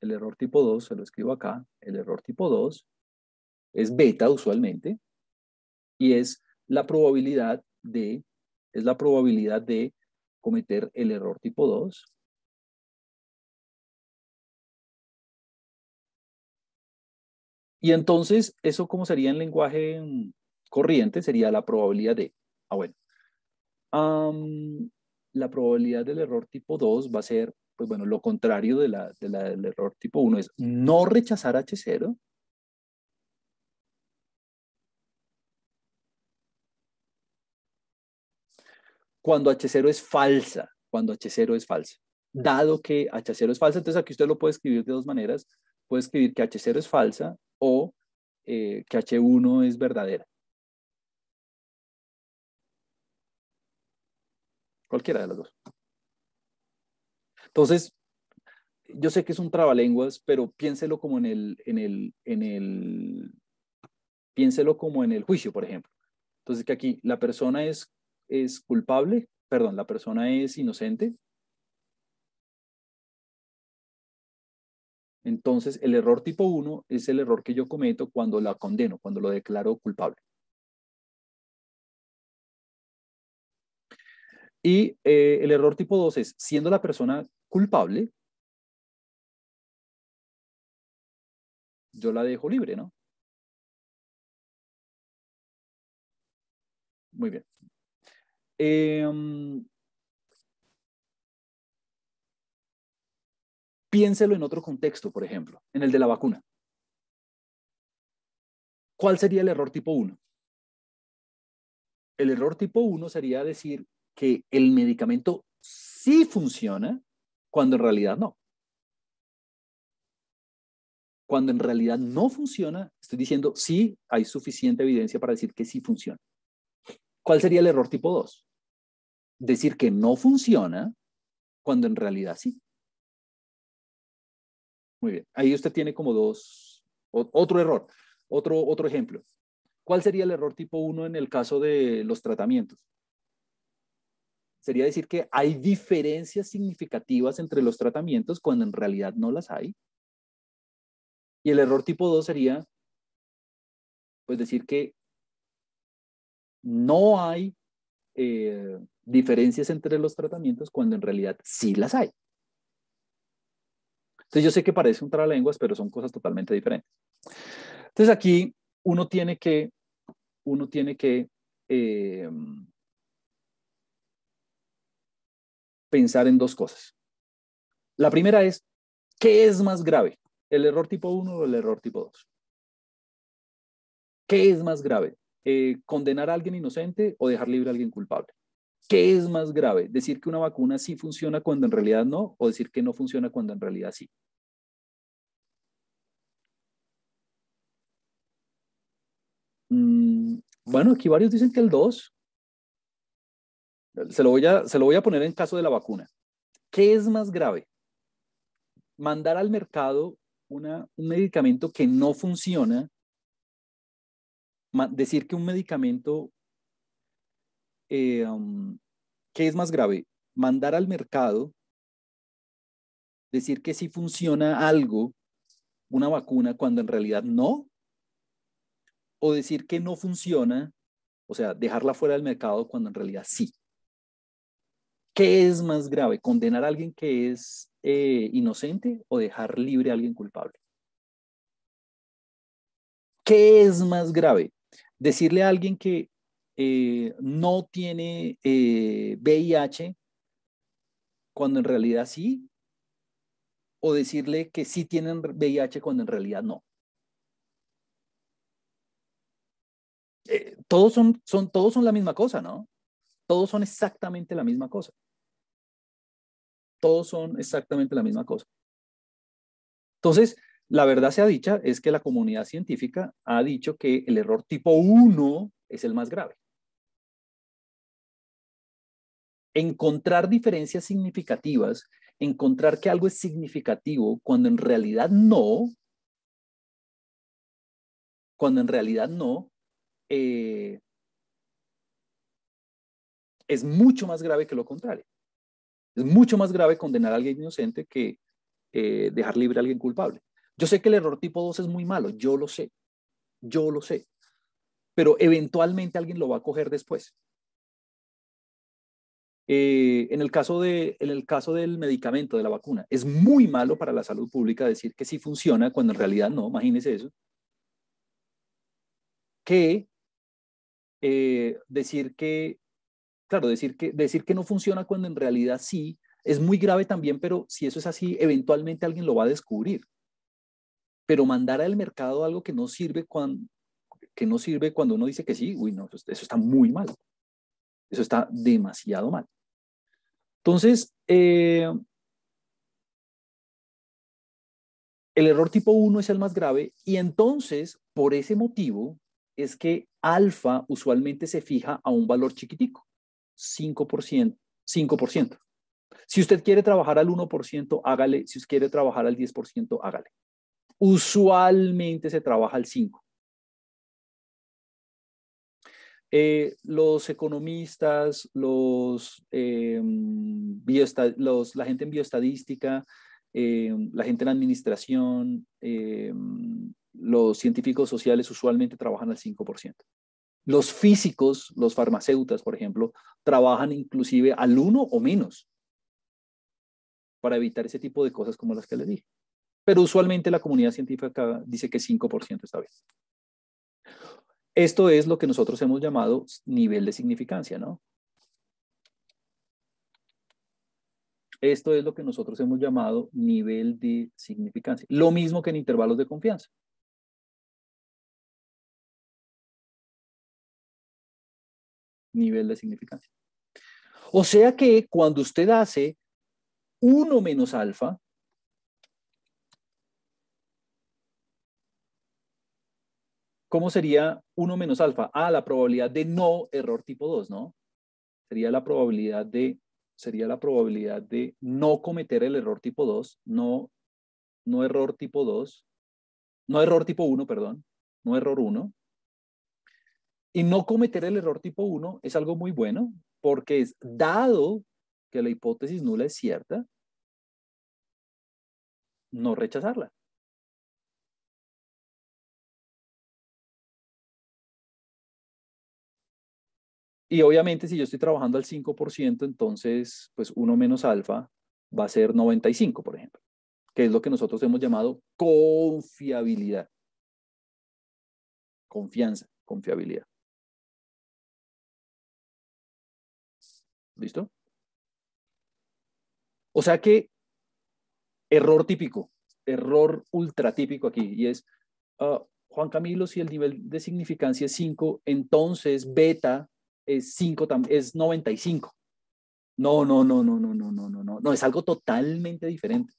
El error tipo 2 se lo escribo acá. El error tipo 2 es beta usualmente y es la probabilidad de, es la probabilidad de cometer el error tipo 2 Y entonces, ¿eso cómo sería en lenguaje mm, corriente? Sería la probabilidad de, ah, bueno, la probabilidad del error tipo 2 va a ser, pues bueno, lo contrario de la, del error tipo 1 es no rechazar H0. Cuando H0 es falsa, cuando H0 es falsa. Dado que H0 es falsa, entonces aquí usted lo puede escribir de dos maneras. Puede escribir que H0 es falsa o eh, que H1 es verdadera. Cualquiera de las dos. Entonces, yo sé que es un trabalenguas, pero piénselo como en el, en el, en el, piénselo como en el juicio, por ejemplo. Entonces, que aquí la persona es, es culpable, perdón, la persona es inocente, Entonces, el error tipo 1 es el error que yo cometo cuando la condeno, cuando lo declaro culpable. Y eh, el error tipo 2 es, siendo la persona culpable, yo la dejo libre, ¿no? Muy bien. Em, Piénselo en otro contexto, por ejemplo, en el de la vacuna. ¿Cuál sería el error tipo 1? El error tipo 1 sería decir que el medicamento sí funciona cuando en realidad no. Cuando en realidad no funciona, estoy diciendo sí hay suficiente evidencia para decir que sí funciona. ¿Cuál sería el error tipo 2? Decir que no funciona cuando en realidad sí. Muy bien. Ahí usted tiene como dos, otro error, otro, otro ejemplo. ¿Cuál sería el error tipo 1 en el caso de los tratamientos? Sería decir que hay diferencias significativas entre los tratamientos cuando en realidad no las hay. Y el error tipo 2 sería, pues decir que no hay eh, diferencias entre los tratamientos cuando en realidad sí las hay. Entonces yo sé que parece un trabalenguas, pero son cosas totalmente diferentes. Entonces aquí uno tiene que, uno tiene que eh, pensar en dos cosas. La primera es, ¿Qué es más grave? ¿El error tipo 1 o el error tipo 2? ¿Qué es más grave? Eh, ¿Condenar a alguien inocente o dejar libre a alguien culpable? ¿Qué es más grave? ¿Decir que una vacuna sí funciona cuando en realidad no o decir que no funciona cuando en realidad sí? Mm, bueno, aquí varios dicen que el 2. Se lo, voy a, se lo voy a poner en caso de la vacuna. ¿Qué es más grave? Mandar al mercado una, un medicamento que no funciona, decir que un medicamento, eh, um, ¿qué es más grave? Mandar al mercado, decir que sí funciona algo, una vacuna, cuando en realidad no, o decir que no funciona, o sea, dejarla fuera del mercado cuando en realidad sí. ¿Qué es más grave? ¿Condenar a alguien que es eh, inocente o dejar libre a alguien culpable? ¿Qué es más grave? Decirle a alguien que eh, no tiene VIH eh, cuando en realidad sí, o decirle que sí tienen VIH cuando en realidad no. todos son, son, todos son la misma cosa, ¿no? Todos son exactamente la misma cosa. Todos son exactamente la misma cosa. Entonces, la verdad sea dicha es que la comunidad científica ha dicho que el error tipo 1 es el más grave. Encontrar diferencias significativas, encontrar que algo es significativo cuando en realidad no, cuando en realidad no, eh, es mucho más grave que lo contrario. Es mucho más grave condenar a alguien inocente que eh, dejar libre a alguien culpable. Yo sé que el error tipo 2 es muy malo, yo lo sé, yo lo sé, pero eventualmente alguien lo va a coger después. Eh, en, el caso de, en el caso del medicamento, de la vacuna, es muy malo para la salud pública decir que sí funciona cuando en realidad no, imagínese eso. Que eh, decir que claro, decir que, decir que no funciona cuando en realidad sí, es muy grave también, pero si eso es así, eventualmente alguien lo va a descubrir. Pero mandar al mercado algo que no sirve cuando, que no sirve cuando uno dice que sí, uy, no, eso, está muy mal. Eso está demasiado mal. Entonces, eh, el error tipo 1 es el más grave y entonces, por ese motivo, es que alfa usualmente se fija a un valor chiquitico. 5%, 5%. Si usted quiere trabajar al 1%, hágale. Si usted quiere trabajar al 10%, hágale. Usualmente se trabaja al 5%. Eh, los economistas, los, los, la gente en bioestadística, em, la gente en administración, em, los científicos sociales usualmente trabajan al 5%. Los físicos, los farmacéutas, por ejemplo, trabajan inclusive al uno o menos para evitar ese tipo de cosas como las que les dije. Pero usualmente la comunidad científica dice que 5% está bien. Esto es lo que nosotros hemos llamado nivel de significancia, ¿no? Esto es lo que nosotros hemos llamado nivel de significancia. Lo mismo que en intervalos de confianza. nivel de significancia. O sea que cuando usted hace 1 menos alfa, ¿cómo sería 1 menos alfa? Ah, la probabilidad de no error tipo 2, ¿no? Sería la probabilidad de, sería la probabilidad de no cometer el error tipo 2, no, no error tipo 2, no error tipo 1, perdón, no error 1, y no cometer el error tipo 1 es algo muy bueno porque es dado que la hipótesis nula es cierta, no rechazarla. Y obviamente si yo estoy trabajando al 5%, entonces pues 1 menos alfa va a ser 95, por ejemplo, que es lo que nosotros hemos llamado confiabilidad. Confianza, confiabilidad. ¿Listo? O sea que error típico. error ultra típico aquí y es, ah, Juan Camilo, si el nivel de significancia es 5, entonces beta es 5, es 95. No, no, no, no, no, no, no, no, no, no, es algo totalmente diferente.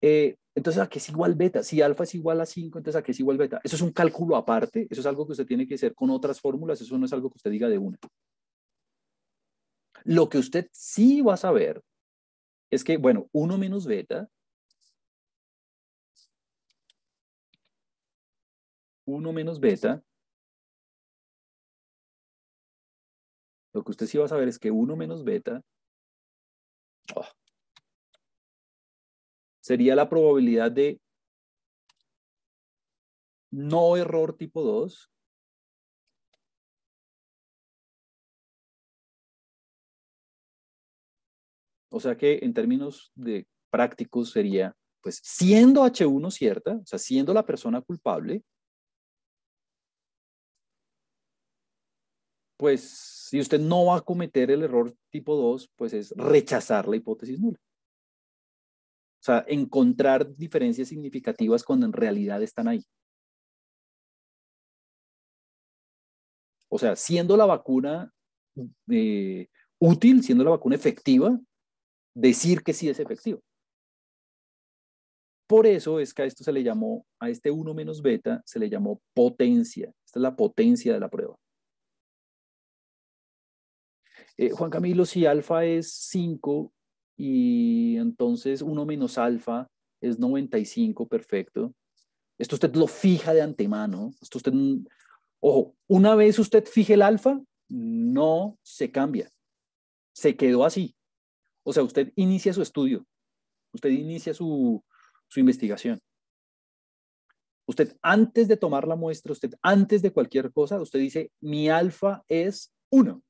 Eh, entonces, ¿a qué es igual beta? Si alfa es igual a 5, entonces ¿a qué es igual beta? Eso es un cálculo aparte, eso es algo que usted tiene que hacer con otras fórmulas, eso no es algo que usted diga de una. Lo que usted sí va a saber es que, bueno, 1 menos beta 1 menos beta, lo que usted sí va a saber es que 1 menos beta oh, sería la probabilidad de no error tipo 2 O sea que en términos de prácticos sería, pues siendo H1 cierta, o sea, siendo la persona culpable, pues si usted no va a cometer el error tipo 2, pues es rechazar la hipótesis nula. O sea, encontrar diferencias significativas cuando en realidad están ahí. O sea, siendo la vacuna eh, útil, siendo la vacuna efectiva, decir que sí es efectivo. Por eso es que a esto se le llamó, a este 1 menos beta, se le llamó potencia. Esta es la potencia de la prueba. Eh, Juan Camilo, si alfa es 5 y entonces 1 menos alfa es 95, perfecto. Esto usted lo fija de antemano. Esto usted, ojo, una vez usted fije el alfa, no se cambia. Se quedó así. O sea, usted inicia su estudio, usted inicia su, su investigación. Usted antes de tomar la muestra, usted antes de cualquier cosa, usted dice, mi alfa es 1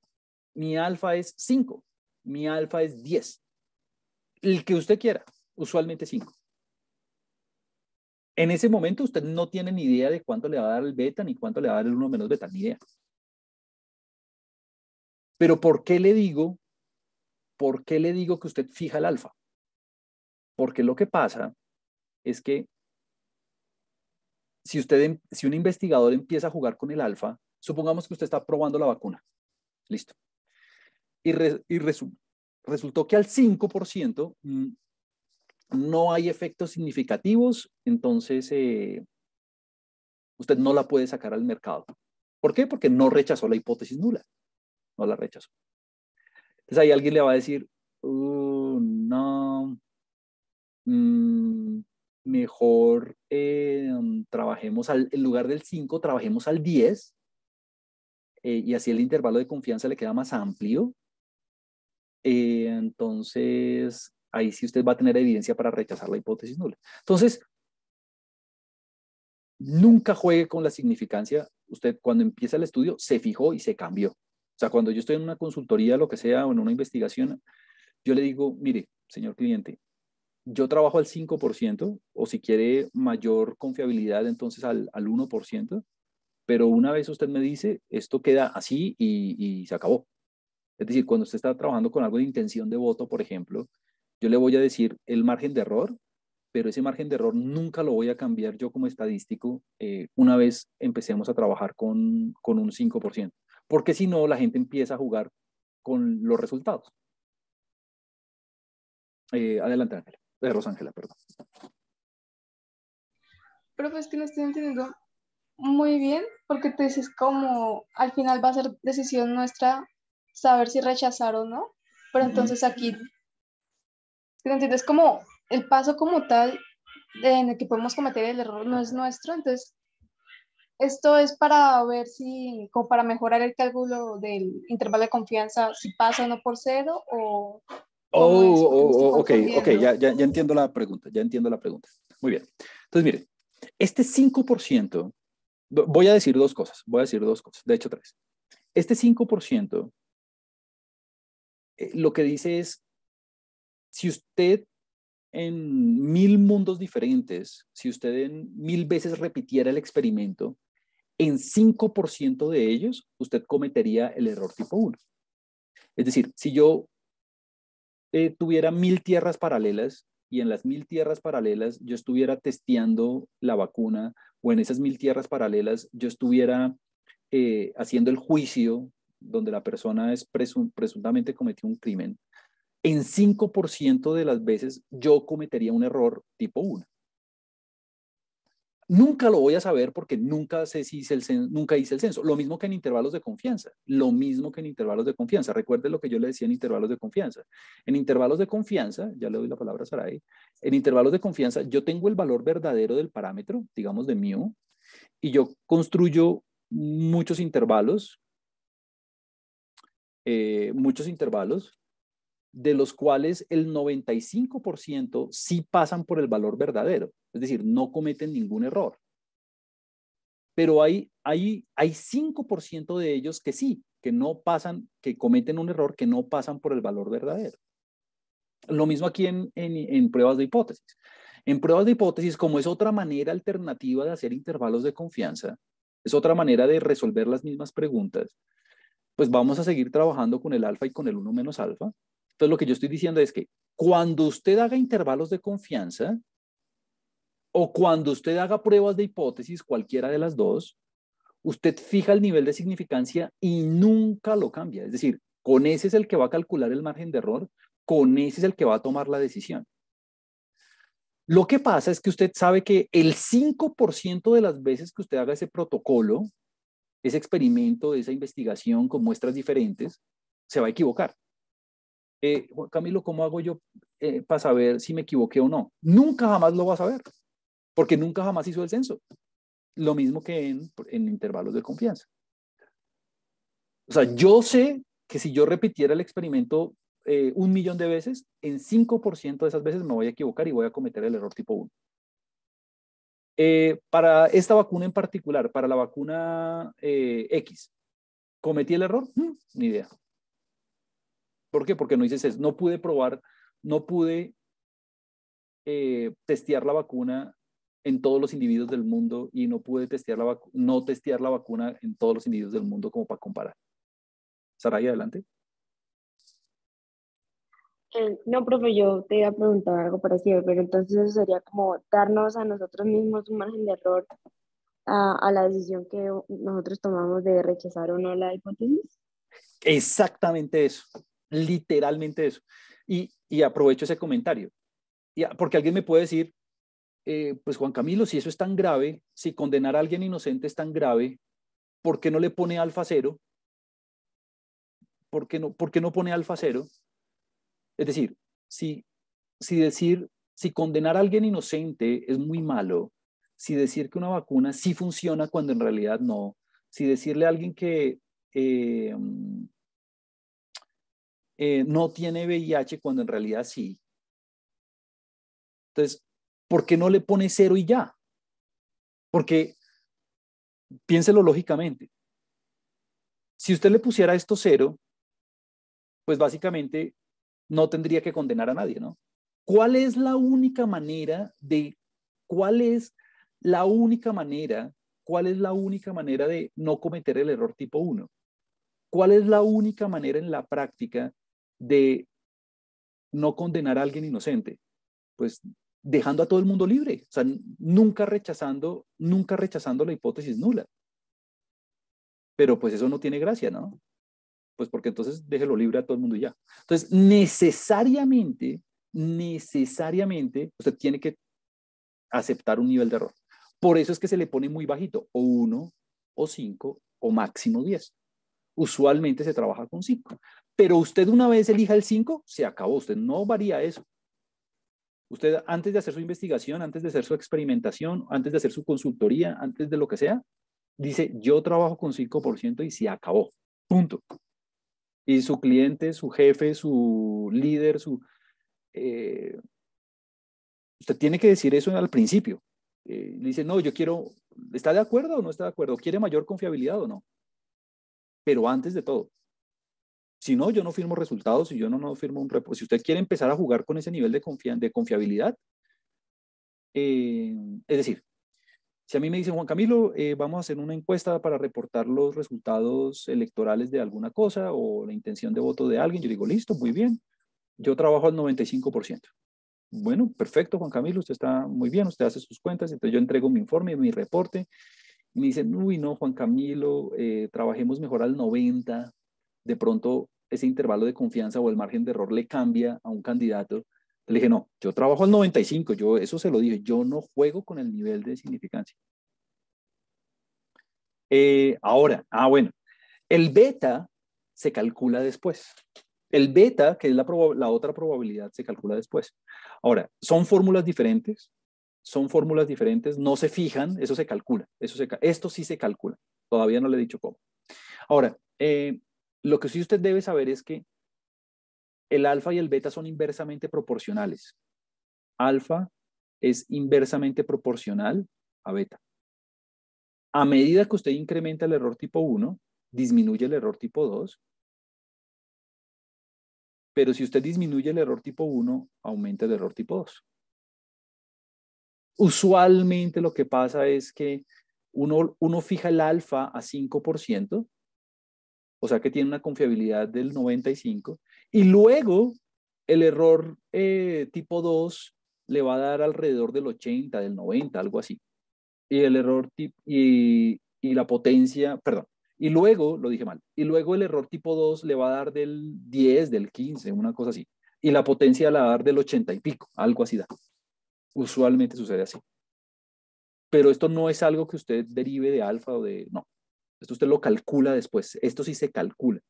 mi alfa es 5, mi alfa es 10. El que usted quiera, usualmente 5. En ese momento usted no tiene ni idea de cuánto le va a dar el beta ni cuánto le va a dar el 1 menos beta, ni idea. Pero ¿por qué le digo? ¿Por qué le digo que usted fija el alfa? Porque lo que pasa es que si usted, em, si un investigador empieza a jugar con el alfa, supongamos que usted está probando la vacuna. Listo y, resultó que al 5% mm, no hay efectos significativos, entonces eh, usted no la puede sacar al mercado. ¿Por qué? Porque no rechazó la hipótesis nula, no la rechazó. Entonces ahí alguien le va a decir, uh, no, mm, mejor eh, trabajemos al, en lugar del 5, trabajemos al 10 eh, y así el intervalo de confianza le queda más amplio eh, entonces ahí sí usted va a tener evidencia para rechazar la hipótesis nula. Entonces, nunca juegue con la significancia. Usted cuando empieza el estudio se fijó y se cambió. O sea, cuando yo estoy en una consultoría, lo que sea, o en una investigación, yo le digo, mire, señor cliente, yo trabajo al 5%, o si quiere mayor confiabilidad, entonces al, al 1%, pero una vez usted me dice, esto queda así y, y se acabó. Es decir, cuando usted está trabajando con algo de intención de voto, por ejemplo, yo le voy a decir el margen de error, pero ese margen de error nunca lo voy a cambiar yo como estadístico eh, una vez empecemos a trabajar con, con un 5%, porque si no, la gente empieza a jugar con los resultados. Eh, adelante, Ángela. Eh, Rosángela, perdón. Pero pues que no estoy entendiendo muy bien, porque te dices como al final va a ser decisión nuestra saber si rechazar o no. Pero entonces aquí, ¿entiendes? Como el paso como tal en el que podemos cometer el error no es nuestro, entonces esto es para ver si, como para mejorar el cálculo del intervalo de confianza, si pasa o no por cero o... Oh, oh, oh ok, ok, ya, ya, ya entiendo la pregunta, ya entiendo la pregunta. Muy bien. Entonces, mire, este 5%, voy a decir dos cosas, voy a decir dos cosas, de hecho tres. Este 5% eh, lo que dice es, si usted en mil mundos diferentes, si usted en mil veces repitiera el experimento, en 5% de ellos usted cometería el error tipo 1. Es decir, si yo eh, tuviera mil tierras paralelas y en las mil tierras paralelas yo estuviera testeando la vacuna o en esas mil tierras paralelas yo estuviera eh, haciendo el juicio donde la persona es presuntamente cometió un crimen, en 5% de las veces yo cometería un error tipo 1. Nunca lo voy a saber porque nunca sé si hice el censo, nunca hice el censo. Lo mismo que en intervalos de confianza. Lo mismo que en intervalos de confianza. Recuerde lo que yo le decía en intervalos de confianza. En intervalos de confianza, ya le doy la palabra a Saray, en intervalos de confianza yo tengo el valor verdadero del parámetro, digamos de mu, y yo construyo muchos intervalos, eh, muchos intervalos, de los cuales el 95% sí pasan por el valor verdadero, es decir, no cometen ningún error. Pero hay, hay, hay 5% de ellos que sí, que no pasan, que cometen un error, que no pasan por el valor verdadero. Lo mismo aquí en, en, en pruebas de hipótesis. En pruebas de hipótesis, como es otra manera alternativa de hacer intervalos de confianza, es otra manera de resolver las mismas preguntas, pues vamos a seguir trabajando con el alfa y con el 1 menos alfa. Entonces, lo que yo estoy diciendo es que cuando usted haga intervalos de confianza o cuando usted haga pruebas de hipótesis, cualquiera de las dos, usted fija el nivel de significancia y nunca lo cambia. Es decir, con ese es el que va a calcular el margen de error, con ese es el que va a tomar la decisión. Lo que pasa es que usted sabe que el 5% de las veces que usted haga ese protocolo, ese experimento, esa investigación con muestras diferentes, se va a equivocar. Eh, Camilo, ¿cómo hago yo eh, para saber si me equivoqué o no? Nunca jamás lo va a saber, porque nunca jamás hizo el censo. Lo mismo que en, en intervalos de confianza. O sea, yo sé que si yo repitiera el experimento eh, un millón de veces, en 5% de esas veces me voy a equivocar y voy a cometer el error tipo 1. Eh, para esta vacuna en particular, para la vacuna eh, X, ¿cometí el error? Mm, ni idea. ¿Por qué? Porque no hice eso. No pude probar, no pude testear la vacuna en todos los individuos del mundo y no pude testear la no testear la vacuna en todos los individuos del mundo como para comparar. Saray, adelante. Eh, no, profe, yo te iba a preguntar algo parecido, pero entonces eso sería como darnos a nosotros mismos un margen de error a, la decisión que nosotros tomamos de rechazar o no la hipótesis. Exactamente eso, literalmente eso. Y, aprovecho ese comentario, porque alguien me puede decir, eh, pues Juan Camilo, si eso es tan grave, si condenar a alguien inocente es tan grave, ¿por qué no le pone alfa cero? ¿Por qué no, por qué no pone alfa cero? Es decir, si, si decir, si condenar a alguien inocente es muy malo, si decir que una vacuna sí funciona cuando en realidad no, si decirle a alguien que eh, eh, no tiene VIH cuando en realidad sí. Entonces, ¿por qué no le pone cero y ya? Porque, piénselo lógicamente, si usted le pusiera esto cero, pues básicamente no tendría que condenar a nadie, ¿no? ¿Cuál es la única manera de, cuál es la única manera, cuál es la única manera de no cometer el error tipo 1? ¿Cuál es la única manera en la práctica de no condenar a alguien inocente? Pues dejando a todo el mundo libre, o sea, nunca rechazando, nunca rechazando la hipótesis nula. Pero pues eso no tiene gracia, ¿no? Pues porque entonces déjelo libre a todo el mundo ya. Entonces, necesariamente, necesariamente, usted tiene que aceptar un nivel de error. Por eso es que se le pone muy bajito, o uno, o cinco, o máximo diez. Usualmente se trabaja con cinco. Pero usted una vez elija el cinco, se acabó. Usted no varía eso. Usted antes de hacer su investigación, antes de hacer su experimentación, antes de hacer su consultoría, antes de lo que sea, dice, yo trabajo con 5% y se acabó. Punto y su cliente, su jefe, su líder, su... Eh, usted tiene que decir eso al principio. Eh, dice, no, yo quiero, ¿está de acuerdo o no está de acuerdo? ¿Quiere mayor confiabilidad o no? Pero antes de todo, si no, yo no firmo resultados y yo no, no firmo un reporte. Si usted quiere empezar a jugar con ese nivel de, de confiabilidad, eh, es decir, si a mí me dicen, Juan Camilo, eh, vamos a hacer una encuesta para reportar los resultados electorales de alguna cosa o la intención de voto de alguien, yo digo, listo, muy bien. Yo trabajo al 95%. bueno, perfecto, Juan Camilo, usted está muy bien, usted hace sus cuentas, entonces yo entrego mi informe, mi reporte, y me dicen, uy, no, Juan Camilo, eh, trabajemos mejor al 90, de pronto ese intervalo de confianza o el margen de error le cambia a un candidato. Le dije, no, yo trabajo al 95, yo eso se lo dije, yo no juego con el nivel de significancia. Eh, ahora, ah, bueno, el beta se calcula después. El beta, que es la, la otra probabilidad, se calcula después. Ahora, son fórmulas diferentes, son fórmulas diferentes, no se fijan, eso se calcula, eso se, esto sí se calcula, todavía no le he dicho cómo. Ahora, eh, lo que sí usted debe saber es que el alfa y el beta son inversamente proporcionales. Alfa es inversamente proporcional a beta. A medida que usted incrementa el error tipo 1, disminuye el error tipo 2. Pero si usted disminuye el error tipo 1, aumenta el error tipo 2. Usualmente lo que pasa es que uno, fija el alfa a 5% o sea que tiene una confiabilidad del 95, y luego el error eh, tipo 2 le va a dar alrededor del 80, del 90, algo así. Y el error tipo, y, y la potencia, perdón, y luego, lo dije mal, y luego el error tipo 2 le va a dar del 10, del 15, una cosa así. Y la potencia le va a dar del 80 y pico, algo así da. Usualmente sucede así. Pero esto no es algo que usted derive de alfa o de, no, esto usted lo calcula después. Esto sí se calcula.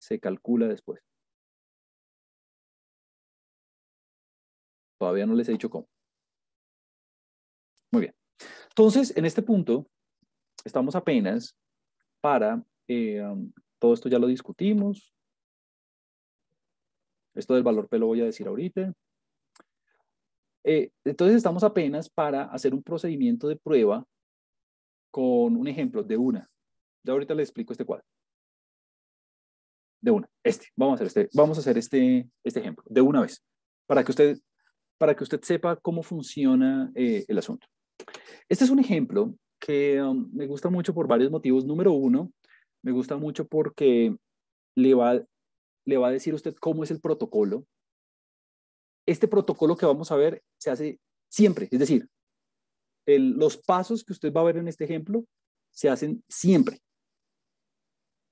Se calcula después. Todavía no les he dicho cómo. Muy bien. Entonces, en este punto, estamos apenas para, eh, um, todo esto ya lo discutimos. Esto del valor P lo voy a decir ahorita. Eh, entonces estamos apenas para hacer un procedimiento de prueba con un ejemplo de una. Ya ahorita le explico este cuadro. De una, este. Vamos a hacer este, vamos a hacer este, este ejemplo de una vez para que usted, para que usted sepa cómo funciona eh, el asunto. Este es un ejemplo que um, me gusta mucho por varios motivos. Número uno, me gusta mucho porque le va, le va a decir usted cómo es el protocolo. Este protocolo que vamos a ver se hace siempre, es decir, los pasos que usted va a ver en este ejemplo se hacen siempre.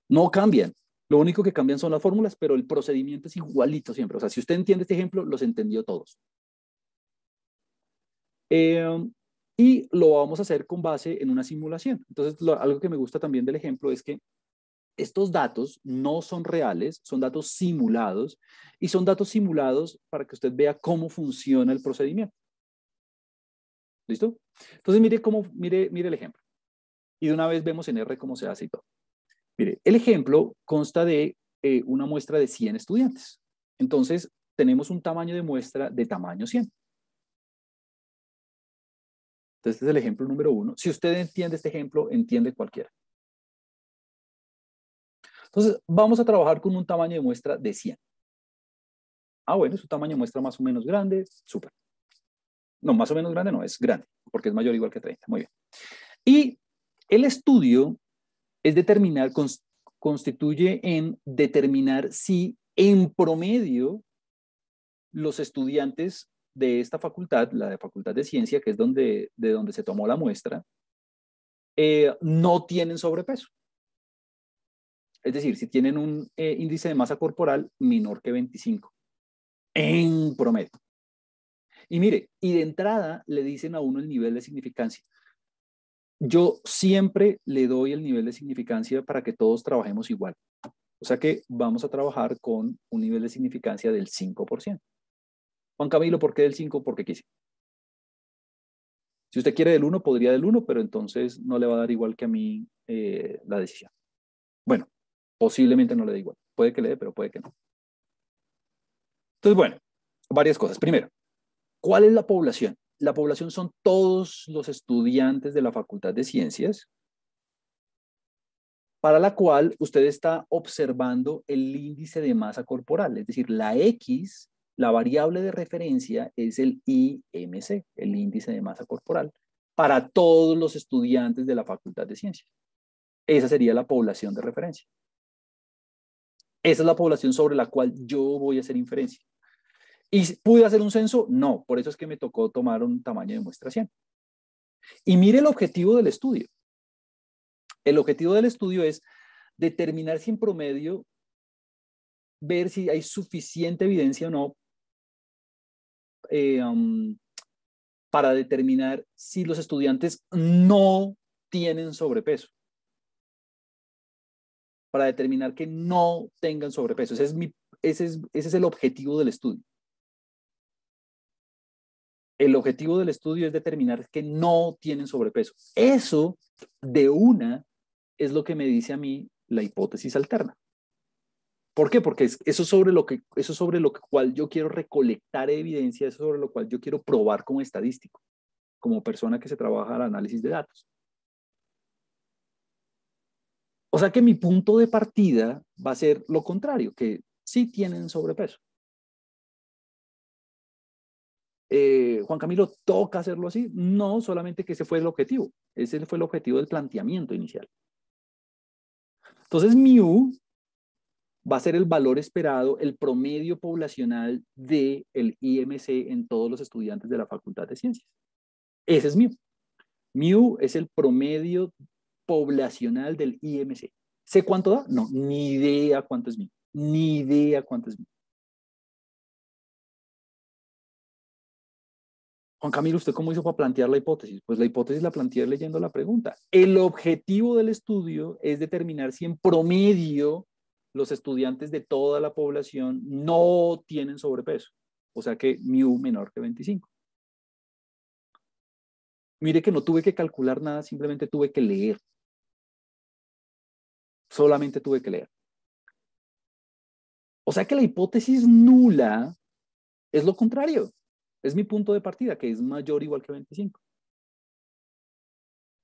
No cambian. Lo único que cambian son las fórmulas, pero el procedimiento es igualito siempre. O sea, si usted entiende este ejemplo, los entendió todos. Em, y lo vamos a hacer con base en una simulación. Entonces, algo que me gusta también del ejemplo es que estos datos no son reales, son datos simulados y son datos simulados para que usted vea cómo funciona el procedimiento. ¿Listo? Entonces, mire, cómo, mire, mire el ejemplo. Y de una vez vemos en R cómo se hace y todo. Mire, el ejemplo consta de eh, una muestra de 100 estudiantes. Entonces, tenemos un tamaño de muestra de tamaño 100. Entonces, este es el ejemplo número uno. Si usted entiende este ejemplo, entiende cualquiera. Entonces, vamos a trabajar con un tamaño de muestra de 100. Ah, bueno, es un tamaño de muestra más o menos grande. Súper. No, más o menos grande no, es grande, porque es mayor o igual que 30. Muy bien. Y el estudio es determinar, constituye en determinar si en promedio los estudiantes de esta facultad, la de Facultad de Ciencia, que es donde, de donde se tomó la muestra, eh, no tienen sobrepeso. Es decir, si tienen un eh, índice de masa corporal menor que 25, en promedio. Y mire, y de entrada le dicen a uno el nivel de significancia. Yo siempre le doy el nivel de significancia para que todos trabajemos igual. O sea que vamos a trabajar con un nivel de significancia del 5%. Juan Camilo, ¿por qué del 5? Porque quise. Si usted quiere del 1, podría del 1, pero entonces no le va a dar igual que a mí eh, la decisión. Bueno, posiblemente no le dé igual. Puede que le dé, pero puede que no. Entonces, bueno, varias cosas. Primero, ¿Cuál es la población? La población son todos los estudiantes de la Facultad de Ciencias, para la cual usted está observando el índice de masa corporal, es decir, la X, la variable de referencia es el IMC, el índice de masa corporal, para todos los estudiantes de la Facultad de Ciencias. Esa sería la población de referencia. Esa es la población sobre la cual yo voy a hacer inferencia. ¿Y pude hacer un censo? No, por eso es que me tocó tomar un tamaño de muestra 100. Y mire el objetivo del estudio. El objetivo del estudio es determinar si en promedio, ver si hay suficiente evidencia o no eh, para determinar si los estudiantes no tienen sobrepeso. Para determinar que no tengan sobrepeso. Ese es el objetivo del estudio. El objetivo del estudio es determinar que no tienen sobrepeso. Eso de una es lo que me dice a mí la hipótesis alterna. ¿Por qué? Porque eso sobre lo que eso sobre lo cual yo quiero recolectar evidencia, eso sobre lo cual yo quiero probar como estadístico, como persona que se trabaja al análisis de datos. O sea que mi punto de partida va a ser lo contrario, que sí tienen sobrepeso. Eh, Juan Camilo, ¿toca hacerlo así? No, solamente que ese fue el objetivo. Ese fue el objetivo del planteamiento inicial. Entonces, mu va a ser el valor esperado, el promedio poblacional del IMC en todos los estudiantes de la Facultad de Ciencias. Ese es mu. Mu es el promedio poblacional del IMC. ¿Sé cuánto da? No, ni idea cuánto es mu. Ni idea cuánto es mu. Juan Camilo, ¿usted cómo hizo para plantear la hipótesis? Pues la hipótesis la planteé leyendo la pregunta. El objetivo del estudio es determinar si en promedio los estudiantes de toda la población no tienen sobrepeso. O sea que mu menor que 25. Mire que no tuve que calcular nada, simplemente tuve que leer. Solamente tuve que leer. O sea que la hipótesis nula es lo contrario. Es mi punto de partida, que es mayor o igual que 25.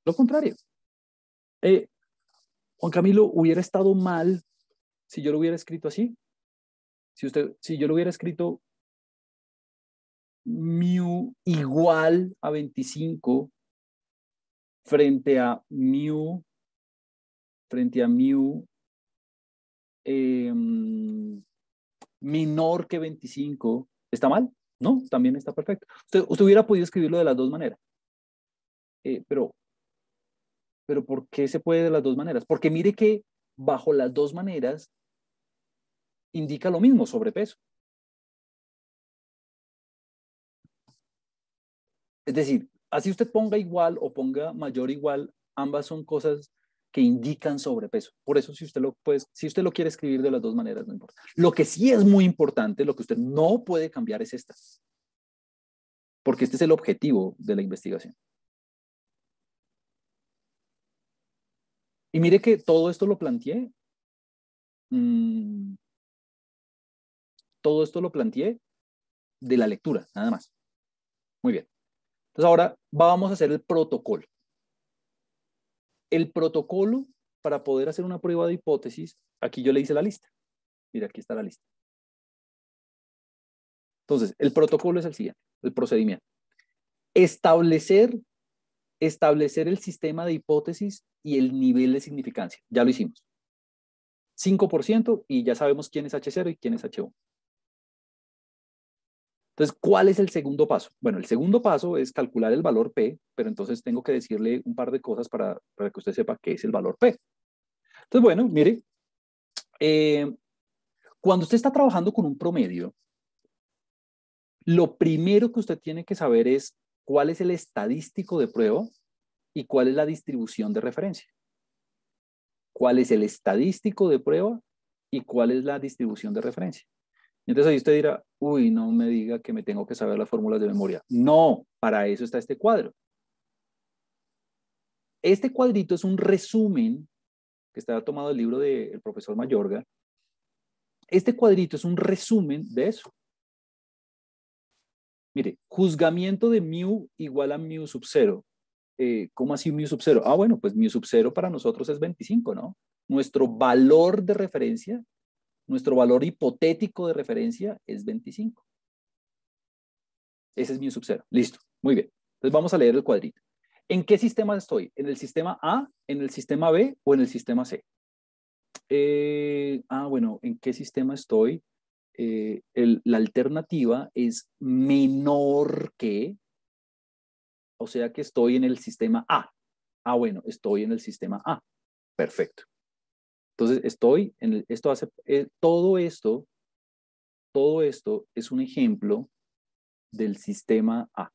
Lo contrario. Eh, Juan Camilo, hubiera estado mal si yo lo hubiera escrito así. Si, usted, si yo lo hubiera escrito mu igual a 25 frente a mu, frente a mu em, menor que 25, ¿está mal? No, también está perfecto. Usted, hubiera podido escribirlo de las dos maneras. Eh, pero, pero ¿por qué se puede de las dos maneras? Porque mire que bajo las dos maneras indica lo mismo, sobrepeso. Es decir, así usted ponga igual o ponga mayor igual, ambas son cosas que indican sobrepeso. Por eso, si usted lo pues, si usted lo quiere escribir de las dos maneras, no importa. Lo que sí es muy importante, lo que usted no puede cambiar es esta. Porque este es el objetivo de la investigación. Y mire que todo esto lo planteé. Mm, todo esto lo planteé de la lectura, nada más. Muy bien. Entonces ahora vamos a hacer el protocolo el protocolo para poder hacer una prueba de hipótesis, aquí yo le hice la lista. Mira, aquí está la lista. Entonces, el protocolo es el siguiente, el procedimiento. Establecer, establecer el sistema de hipótesis y el nivel de significancia. Ya lo hicimos. 5% y ya sabemos quién es H0 y quién es H1. Entonces, ¿cuál es el segundo paso? Bueno, el segundo paso es calcular el valor P, pero entonces tengo que decirle un par de cosas para, que usted sepa qué es el valor P. Entonces, bueno, mire, eh, cuando usted está trabajando con un promedio, lo primero que usted tiene que saber es cuál es el estadístico de prueba y cuál es la distribución de referencia. ¿Cuál es el estadístico de prueba y cuál es la distribución de referencia? entonces ahí usted dirá, uy, no me diga que me tengo que saber las fórmulas de memoria. No, para eso está este cuadro. Este cuadrito es un resumen que está tomado del libro del profesor Mayorga. Este cuadrito es un resumen de eso. Mire, juzgamiento de mu igual a mu sub 0. Eh, ¿Cómo así mu sub 0? Ah, bueno, pues mu sub 0 para nosotros es 25, ¿no? Nuestro valor de referencia nuestro valor hipotético de referencia es 25. Ese es mi sub 0. Listo. Muy bien. Entonces vamos a leer el cuadrito. ¿En qué sistema estoy? ¿En el sistema A, en el sistema B o en el sistema C? Eh, ah, bueno, ¿en qué sistema estoy? eh, la alternativa es menor que, o sea que estoy en el sistema A. Ah, bueno, estoy en el sistema A. Perfecto. Entonces, estoy en el, esto hace, eh, todo esto, todo esto es un ejemplo del sistema A.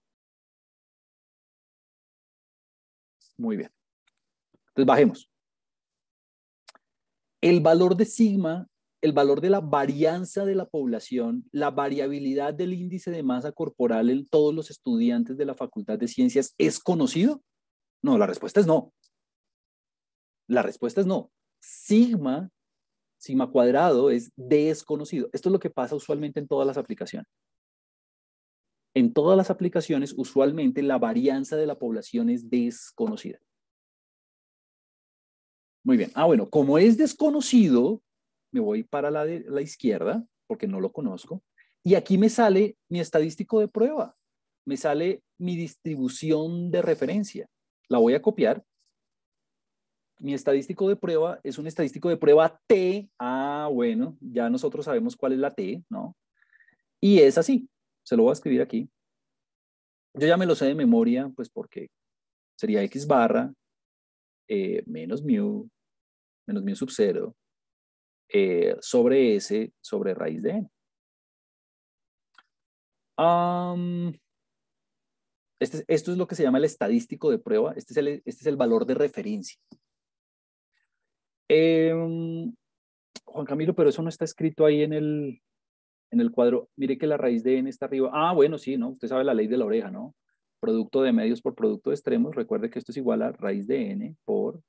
Muy bien. Entonces, bajemos. El valor de sigma, el valor de la varianza de la población, la variabilidad del índice de masa corporal en todos los estudiantes de la Facultad de Ciencias, ¿es conocido? No, la respuesta es no. La respuesta es no. Sigma, sigma cuadrado es desconocido. Esto es lo que pasa usualmente en todas las aplicaciones. En todas las aplicaciones, usualmente la varianza de la población es desconocida. Muy bien. Ah, bueno, como es desconocido, me voy para la, de, la izquierda porque no lo conozco. Y aquí me sale mi estadístico de prueba. Me sale mi distribución de referencia. La voy a copiar. Mi estadístico de prueba es un estadístico de prueba T. Ah, bueno, ya nosotros sabemos cuál es la T, ¿no? Y es así. Se lo voy a escribir aquí. Yo ya me lo sé de memoria, pues porque sería X barra eh, menos mu, menos mu sub 0, eh, sobre S sobre raíz de n. Este, esto es lo que se llama el estadístico de prueba. Este es el, este es el valor de referencia. Eh, Juan Camilo, pero eso no está escrito ahí en el, en el cuadro. Mire que la raíz de n está arriba. Ah, bueno, sí, ¿no? Usted sabe la ley de la oreja, ¿no? Producto de medios por producto de extremos. Recuerde que esto es igual a raíz de n por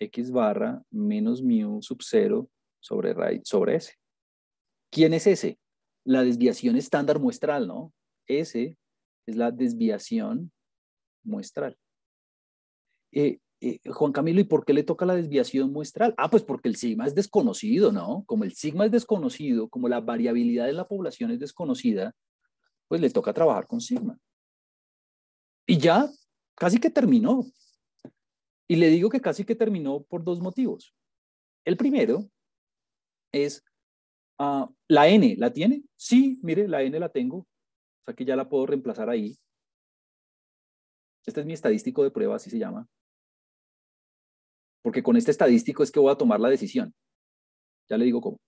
x barra menos mu sub 0 sobre, raíz, sobre s. ¿Quién es ese? La desviación estándar muestral, ¿no? S es la desviación muestral. Eh, eh, Juan Camilo, ¿y por qué le toca la desviación muestral? Ah, pues porque el sigma es desconocido, ¿no? Como el sigma es desconocido, como la variabilidad de la población es desconocida, pues le toca trabajar con sigma. Y ya casi que terminó. Y le digo que casi que terminó por dos motivos. El primero es, uh, ¿la n la tiene? Sí, mire, la n la tengo. O sea que ya la puedo reemplazar ahí. Este es mi estadístico de prueba, así se llama. Porque con este estadístico es que voy a tomar la decisión. Ya le digo cómo.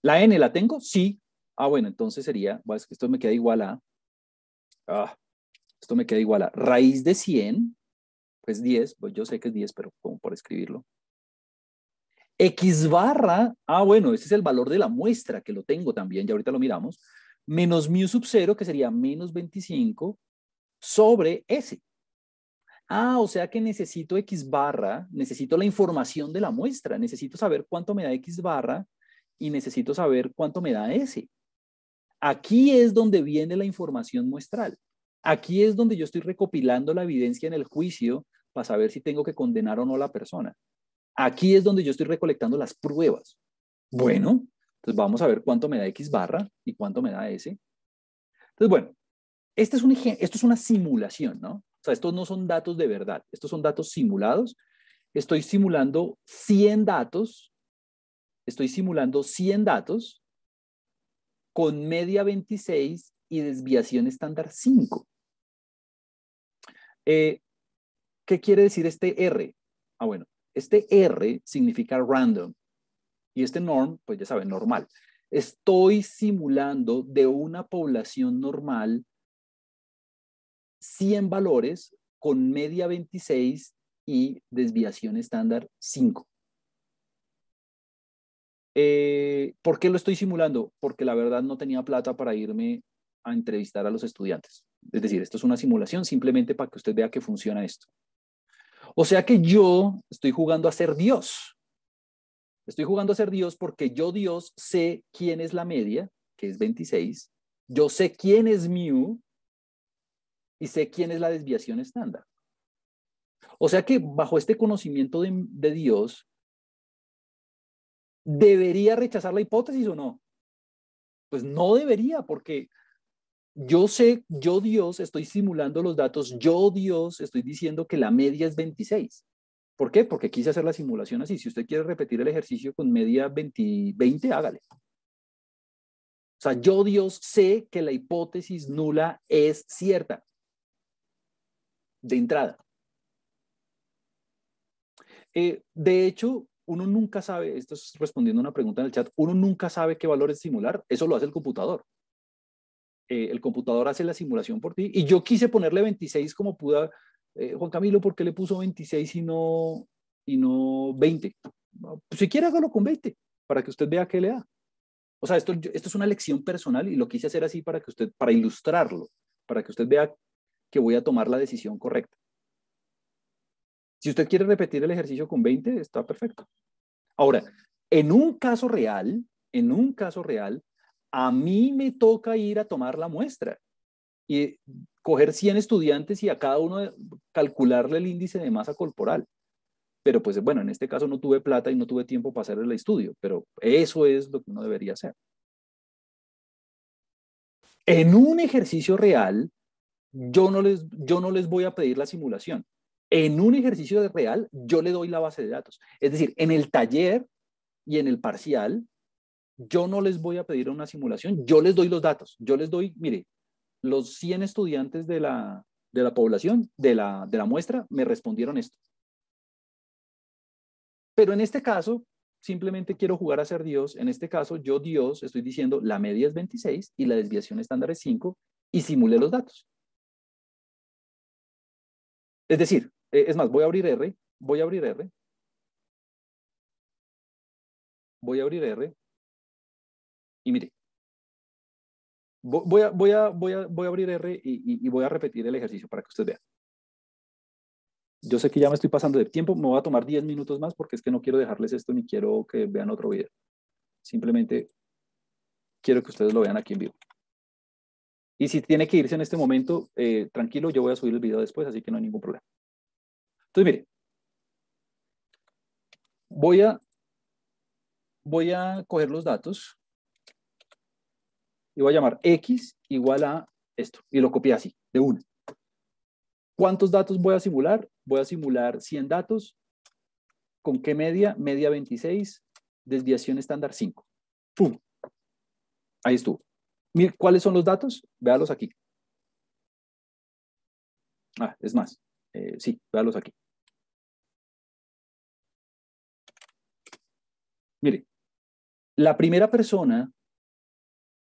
¿La n la tengo? Sí. Ah, bueno, entonces sería, esto me queda igual a, ah, esto me queda igual a raíz de 100, pues 10, pues yo sé que es 10, pero como por escribirlo. X barra, ah, bueno, ese es el valor de la muestra, que lo tengo también, ya ahorita lo miramos, menos mu sub 0, que sería menos 25, sobre S. Ah, o sea que necesito X barra, necesito la información de la muestra, necesito saber cuánto me da X barra y necesito saber cuánto me da S. Aquí es donde viene la información muestral. Aquí es donde yo estoy recopilando la evidencia en el juicio para saber si tengo que condenar o no a la persona. Aquí es donde yo estoy recolectando las pruebas. Bueno, entonces vamos a ver cuánto me da X barra y cuánto me da S. Entonces, bueno, este esto es una simulación, ¿no? Sea, estos no son datos de verdad, estos son datos simulados. Estoy simulando 100 datos, estoy simulando 100 datos con media 26 y desviación estándar 5. Eh, ¿Qué quiere decir este R? Ah, bueno, este R significa random y este norm, pues ya saben, normal. Estoy simulando de una población normal 100 valores con media 26 y desviación estándar 5. Eh, ¿Por qué lo estoy simulando? Porque la verdad no tenía plata para irme a entrevistar a los estudiantes. Es decir, esto es una simulación simplemente para que usted vea que funciona esto. O sea que yo estoy jugando a ser Dios. Estoy jugando a ser Dios porque yo, Dios, sé quién es la media, que es 26. Yo sé quién es mu y sé quién es la desviación estándar. O sea que bajo este conocimiento de, Dios, ¿debería rechazar la hipótesis o no? Pues no debería, porque yo sé, yo Dios, estoy simulando los datos, yo Dios, estoy diciendo que la media es 26. ¿Por qué? Porque quise hacer la simulación así. Si usted quiere repetir el ejercicio con media 20, 20 hágale. O sea, yo Dios sé que la hipótesis nula es cierta. De entrada. Eh, de hecho, uno nunca sabe, esto es respondiendo a una pregunta en el chat, uno nunca sabe qué valor es simular, eso lo hace el computador. Eh, el computador hace la simulación por ti y yo quise ponerle 26 como pude. Eh, Juan Camilo, ¿por qué le puso 26 y no, y no 20? Pues si quiere, hágalo con 20 para que usted vea qué le da. O sea, esto, esto es una lección personal y lo quise hacer así para que usted, para ilustrarlo, para que usted vea que voy a tomar la decisión correcta. Si usted quiere repetir el ejercicio con 20, está perfecto. Ahora, en un caso real, en un caso real, a mí me toca ir a tomar la muestra y coger 100 estudiantes y a cada uno calcularle el índice de masa corporal. Pero pues bueno, en este caso no tuve plata y no tuve tiempo para hacer el estudio, pero eso es lo que uno debería hacer. En un ejercicio real, yo no les, yo no les voy a pedir la simulación. En un ejercicio real, yo le doy la base de datos. Es decir, en el taller y en el parcial, yo no les voy a pedir una simulación, yo les doy los datos. Yo les doy, mire, los 100 estudiantes de la, de la población, de la, de la muestra, me respondieron esto. Pero en este caso, simplemente quiero jugar a ser Dios. En este caso, yo Dios estoy diciendo la media es 26 y la desviación estándar es 5 y simulé los datos. Es decir, eh, es más, voy a abrir R, voy a abrir R, voy a abrir R y mire, voy a, voy a, voy a, voy a abrir R y, voy a repetir el ejercicio para que usted vea. Yo sé que ya me estoy pasando de tiempo, me voy a tomar 10 minutos más porque es que no quiero dejarles esto ni quiero que vean otro video. Simplemente quiero que ustedes lo vean aquí en vivo. Y si tiene que irse en este momento, eh, tranquilo, yo voy a subir el video después, así que no hay ningún problema. Entonces, mire, voy a, voy a coger los datos y voy a llamar x igual a esto, y lo copié así, de una. ¿Cuántos datos voy a simular? Voy a simular 100 datos. ¿Con qué media? Media 26, desviación estándar 5. ¡Pum! Ahí estuvo. ¿Cuáles son los datos? Véalos aquí. Ah, es más. Eh, sí, véalos aquí. Mire, la primera persona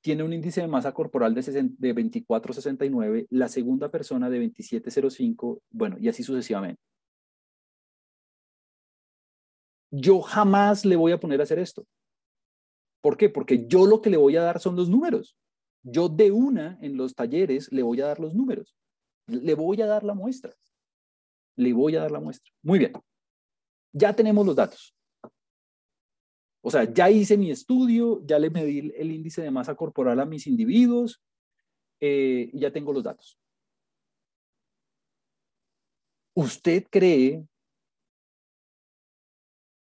tiene un índice de masa corporal de, de 24,69, la segunda persona de 27,05, bueno, y así sucesivamente. Yo jamás le voy a poner a hacer esto. ¿Por qué? Porque yo lo que le voy a dar son los números. Yo de una en los talleres le voy a dar los números. Le voy a dar la muestra. Le voy a dar la muestra. Muy bien. Ya tenemos los datos. O sea, ya hice mi estudio, ya le medí el índice de masa corporal a mis individuos eh, y ya tengo los datos. ¿Usted cree?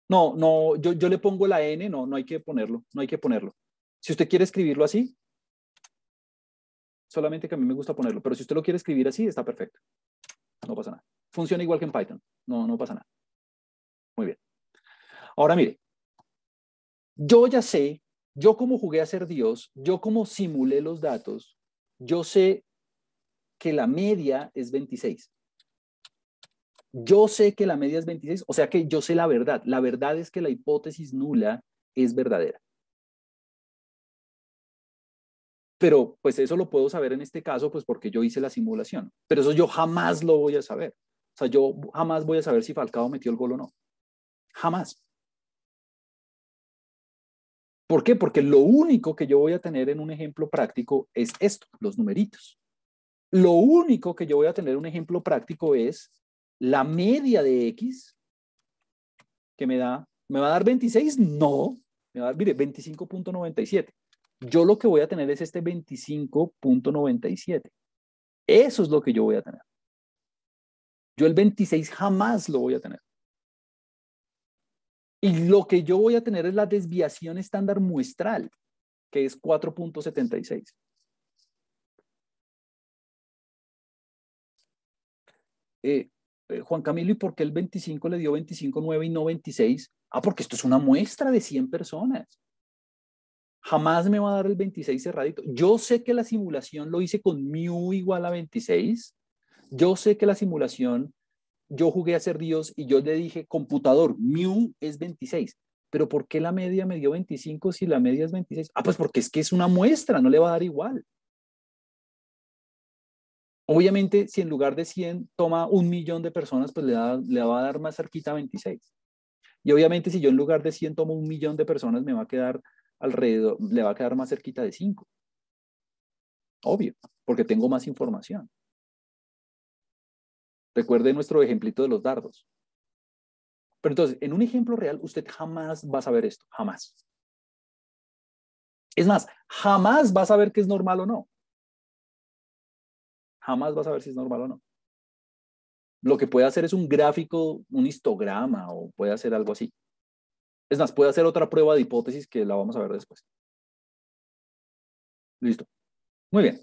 No, no, yo, yo le pongo la N, no, no hay que ponerlo, no hay que ponerlo. Si usted quiere escribirlo así, solamente que a mí me gusta ponerlo, pero si usted lo quiere escribir así, está perfecto. No pasa nada. Funciona igual que en Python. No, no pasa nada. Muy bien. Ahora mire, yo ya sé, yo como jugué a ser Dios, yo como simulé los datos, yo sé que la media es 26. Yo sé que la media es 26, o sea que yo sé la verdad. La verdad es que la hipótesis nula es verdadera. Pero pues eso lo puedo saber en este caso, pues porque yo hice la simulación. Pero eso yo jamás lo voy a saber. O sea, yo jamás voy a saber si Falcao metió el gol o no. Jamás. ¿Por qué? Porque lo único que yo voy a tener en un ejemplo práctico es esto, los numeritos. Lo único que yo voy a tener en un ejemplo práctico es la media de X, que me da, ¿me va a dar 26? No, me va a dar, mire, 25.97 yo lo que voy a tener es este 25.97. Eso es lo que yo voy a tener. Yo el 26 jamás lo voy a tener. Y lo que yo voy a tener es la desviación estándar muestral, que es 4.76. Eh, eh, Juan Camilo, ¿y por qué el 25 le dio 25.9 y no 26? Ah, porque esto es una muestra de 100 personas. Jamás me va a dar el 26 cerradito. Yo sé que la simulación lo hice con mu igual a 26. Yo sé que la simulación, yo jugué a ser Dios y yo le dije, computador, mu es 26. Pero ¿por qué la media me dio 25 si la media es 26? Ah, pues porque es que es una muestra, no le va a dar igual. Obviamente, si en lugar de 100 toma un millón de personas, pues le, le va a dar más cerquita 26. Y obviamente, si yo en lugar de 100 tomo un millón de personas, me va a quedar alrededor, le va a quedar más cerquita de 5. Obvio, porque tengo más información. Recuerde nuestro ejemplito de los dardos. Pero entonces, en un ejemplo real, usted jamás va a saber esto, jamás. Es más, jamás va a saber que es normal o no. Jamás va a saber si es normal o no. Lo que puede hacer es un gráfico, un histograma o puede hacer algo así. Es más, puede hacer otra prueba de hipótesis que la vamos a ver después. Listo. Muy bien.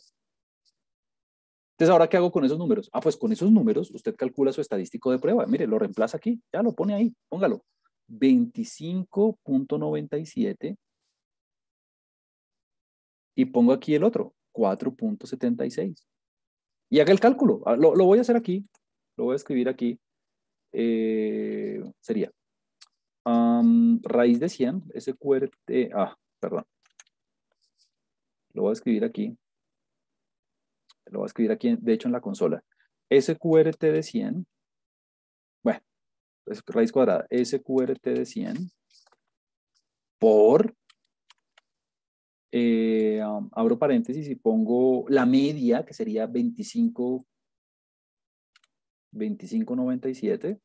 Entonces, ¿ahora qué hago con esos números? Ah, pues con esos números usted calcula su estadístico de prueba. Mire, lo reemplaza aquí, ya lo pone ahí, póngalo. 25.97 y pongo aquí el otro, 4.76. Y haga el cálculo. Ah, lo, voy a hacer aquí, lo voy a escribir aquí. Eh, sería raíz de 100, SQRT, ah, perdón. Lo voy a escribir aquí. Lo voy a escribir aquí, de hecho, en la consola. SQRT de 100, bueno, es raíz cuadrada, SQRT de 100 por, eh, abro paréntesis y pongo la media, que sería 25, 25.97,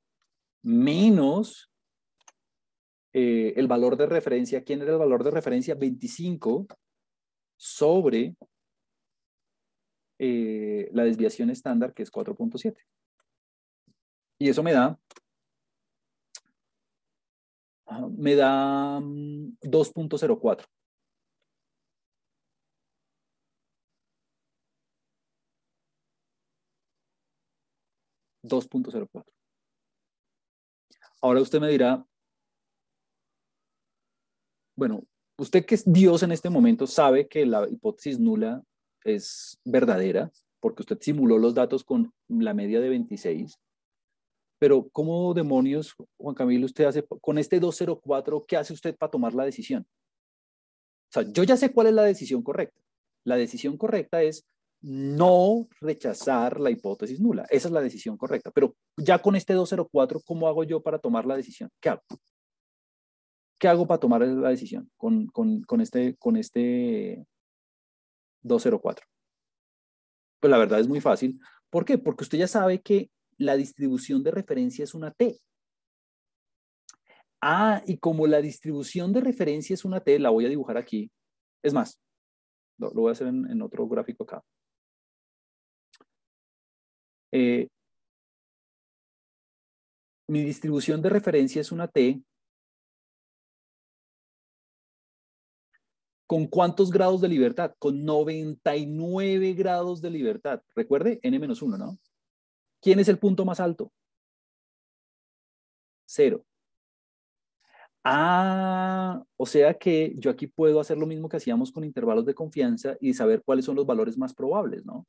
menos eh, el valor de referencia. ¿Quién era el valor de referencia? 25 sobre eh, la desviación estándar, que es 4.7. Y eso me da, ah, me da 2.04. Mm, 2.04. Ahora usted me dirá, bueno, usted que es Dios en este momento sabe que la hipótesis nula es verdadera, porque usted simuló los datos con la media de 26. Pero ¿cómo demonios, Juan Camilo, usted hace con este 204, qué hace usted para tomar la decisión? O sea, yo ya sé cuál es la decisión correcta. La decisión correcta es no rechazar la hipótesis nula. Esa es la decisión correcta. Pero ya con este 204, ¿cómo hago yo para tomar la decisión? ¿Qué hago? ¿Qué hago para tomar la decisión con, este, con este 204? Pues la verdad es muy fácil. ¿Por qué? Porque usted ya sabe que la distribución de referencia es una T. Ah, y como la distribución de referencia es una T, la voy a dibujar aquí. Es más, lo, voy a hacer en, otro gráfico acá. Eh, mi distribución de referencia es una T ¿Con cuántos grados de libertad? Con 99 grados de libertad. Recuerde, n-1, ¿no? ¿Quién es el punto más alto? Cero. Ah, o sea que yo aquí puedo hacer lo mismo que hacíamos con intervalos de confianza y saber cuáles son los valores más probables, ¿no?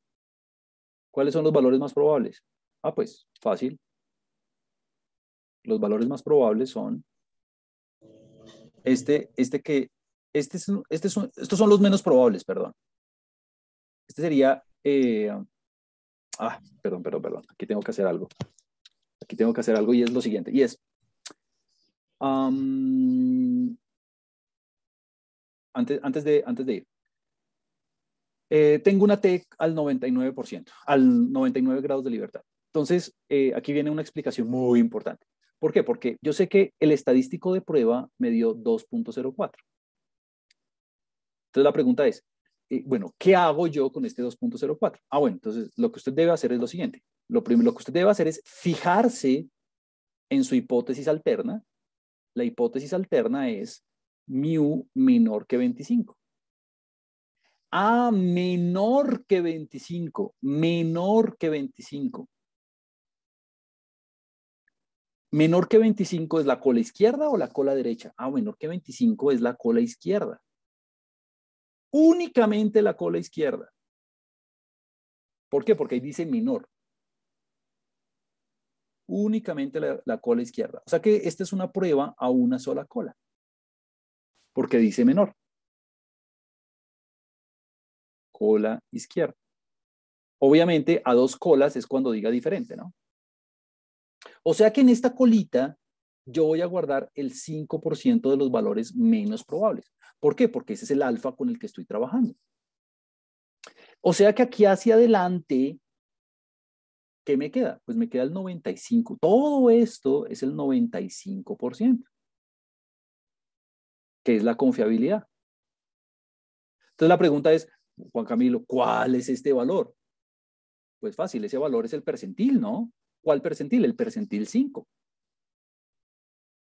¿Cuáles son los valores más probables? Ah, pues fácil. Los valores más probables son este, este que este este estos son los menos probables, perdón. Este sería, eh, ah, perdón, perdón, perdón, aquí tengo que hacer algo. Aquí tengo que hacer algo y es lo siguiente, y es, antes, antes, de, antes de ir, eh, tengo una T al 99%, al 99 grados de libertad. Entonces, eh, aquí viene una explicación muy importante. ¿Por qué? Porque yo sé que el estadístico de prueba me dio 2.04. Entonces la pregunta es, eh, bueno, ¿qué hago yo con este 2.04? Ah, bueno, entonces lo que usted debe hacer es lo siguiente. Lo primero lo que usted debe hacer es fijarse en su hipótesis alterna. La hipótesis alterna es mu menor que 25. Ah, menor que 25, menor que 25. Menor que 25 es la cola izquierda o la cola derecha. Ah, menor que 25 es la cola izquierda. Únicamente la cola izquierda. ¿Por qué? Porque ahí dice menor. Únicamente la, la cola izquierda. O sea que esta es una prueba a una sola cola. Porque dice menor. Cola izquierda. Obviamente a dos colas es cuando diga diferente, ¿no? O sea que en esta colita yo voy a guardar el 5% de los valores menos probables. ¿Por qué? Porque ese es el alfa con el que estoy trabajando. O sea que aquí hacia adelante, ¿qué me queda? Pues me queda el 95. Todo esto es el 95%, que es la confiabilidad. Entonces la pregunta es, Juan Camilo, ¿cuál es este valor? Pues fácil, ese valor es el percentil, ¿no? ¿Cuál percentil? El percentil 5.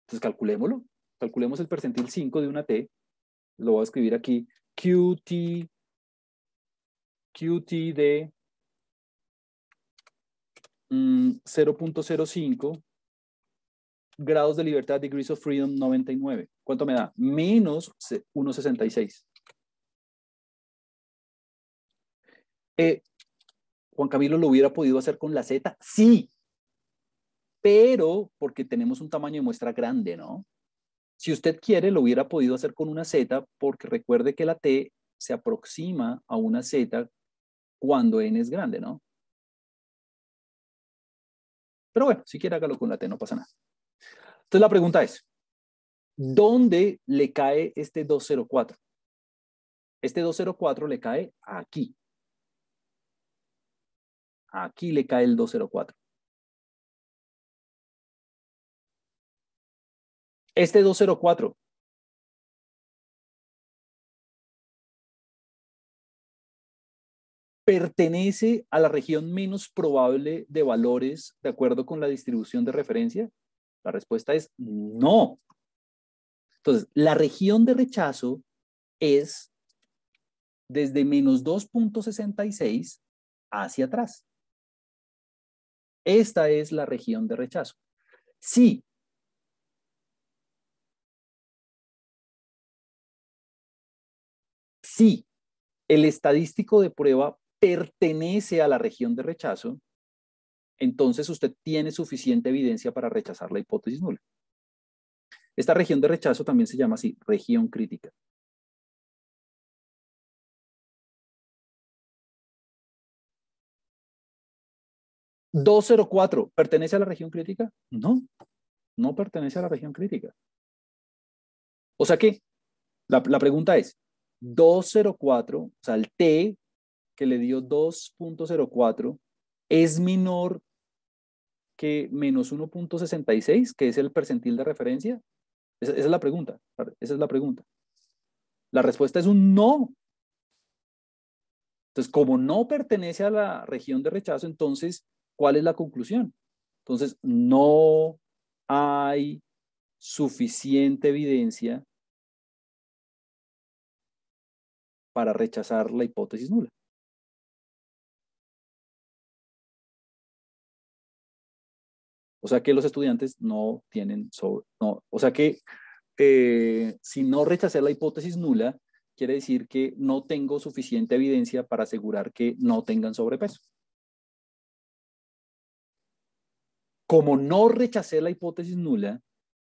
Entonces calculémoslo. Calculemos el percentil 5 de una T. Lo voy a escribir aquí. QT, QT de 0.05 mm, grados de libertad, degrees of freedom 99. ¿Cuánto me da? Menos 1.66. Eh, Juan Camilo lo hubiera podido hacer con la Z. Sí, pero porque tenemos un tamaño de muestra grande, ¿no? Si usted quiere, lo hubiera podido hacer con una Z, porque recuerde que la T se aproxima a una Z cuando n es grande, ¿no? Pero bueno, si quiere hágalo con la T, no pasa nada. Entonces la pregunta es, ¿dónde le cae este 204? Este 204 le cae aquí. Aquí le cae el 204. Este 204. ¿Pertenece a la región menos probable de valores de acuerdo con la distribución de referencia? La respuesta es no. Entonces, la región de rechazo es desde menos 2.66 hacia atrás. Esta es la región de rechazo. Sí. Si el estadístico de prueba pertenece a la región de rechazo, entonces usted tiene suficiente evidencia para rechazar la hipótesis nula. Esta región de rechazo también se llama así, región crítica. ¿204 pertenece a la región crítica? No, no pertenece a la región crítica. O sea que la, la pregunta es, 204, o sea, el T que le dio 2.04 es menor que menos 1.66, que es el percentil de referencia? Esa, es la pregunta. Esa es la pregunta. La respuesta es un no. Entonces, como no pertenece a la región de rechazo, entonces, ¿cuál es la conclusión? Entonces, no hay suficiente evidencia para rechazar la hipótesis nula. O sea que los estudiantes no tienen sobre, o sea que eh, si no rechacé la hipótesis nula, quiere decir que no tengo suficiente evidencia para asegurar que no tengan sobrepeso. Como no rechacé la hipótesis nula,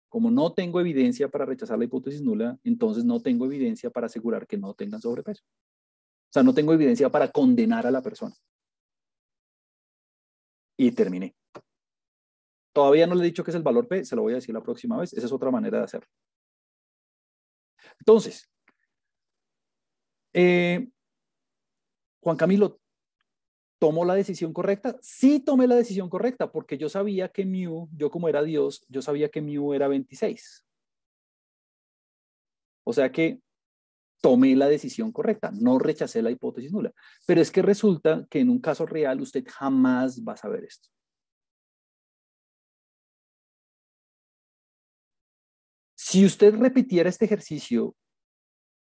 como no tengo evidencia para rechazar la hipótesis nula, entonces no tengo evidencia para asegurar que no tengan sobrepeso. O sea, no tengo evidencia para condenar a la persona. Y terminé. Todavía no le he dicho qué es el valor P, se lo voy a decir la próxima vez. Esa es otra manera de hacerlo. Entonces, eh, Juan Camilo, ¿Tomó la decisión correcta? Sí tomé la decisión correcta porque yo sabía que mu, yo como era Dios, yo sabía que mu era 26. O sea que tomé la decisión correcta, no rechacé la hipótesis nula. Pero es que resulta que en un caso real usted jamás va a saber esto. Si usted repitiera este ejercicio,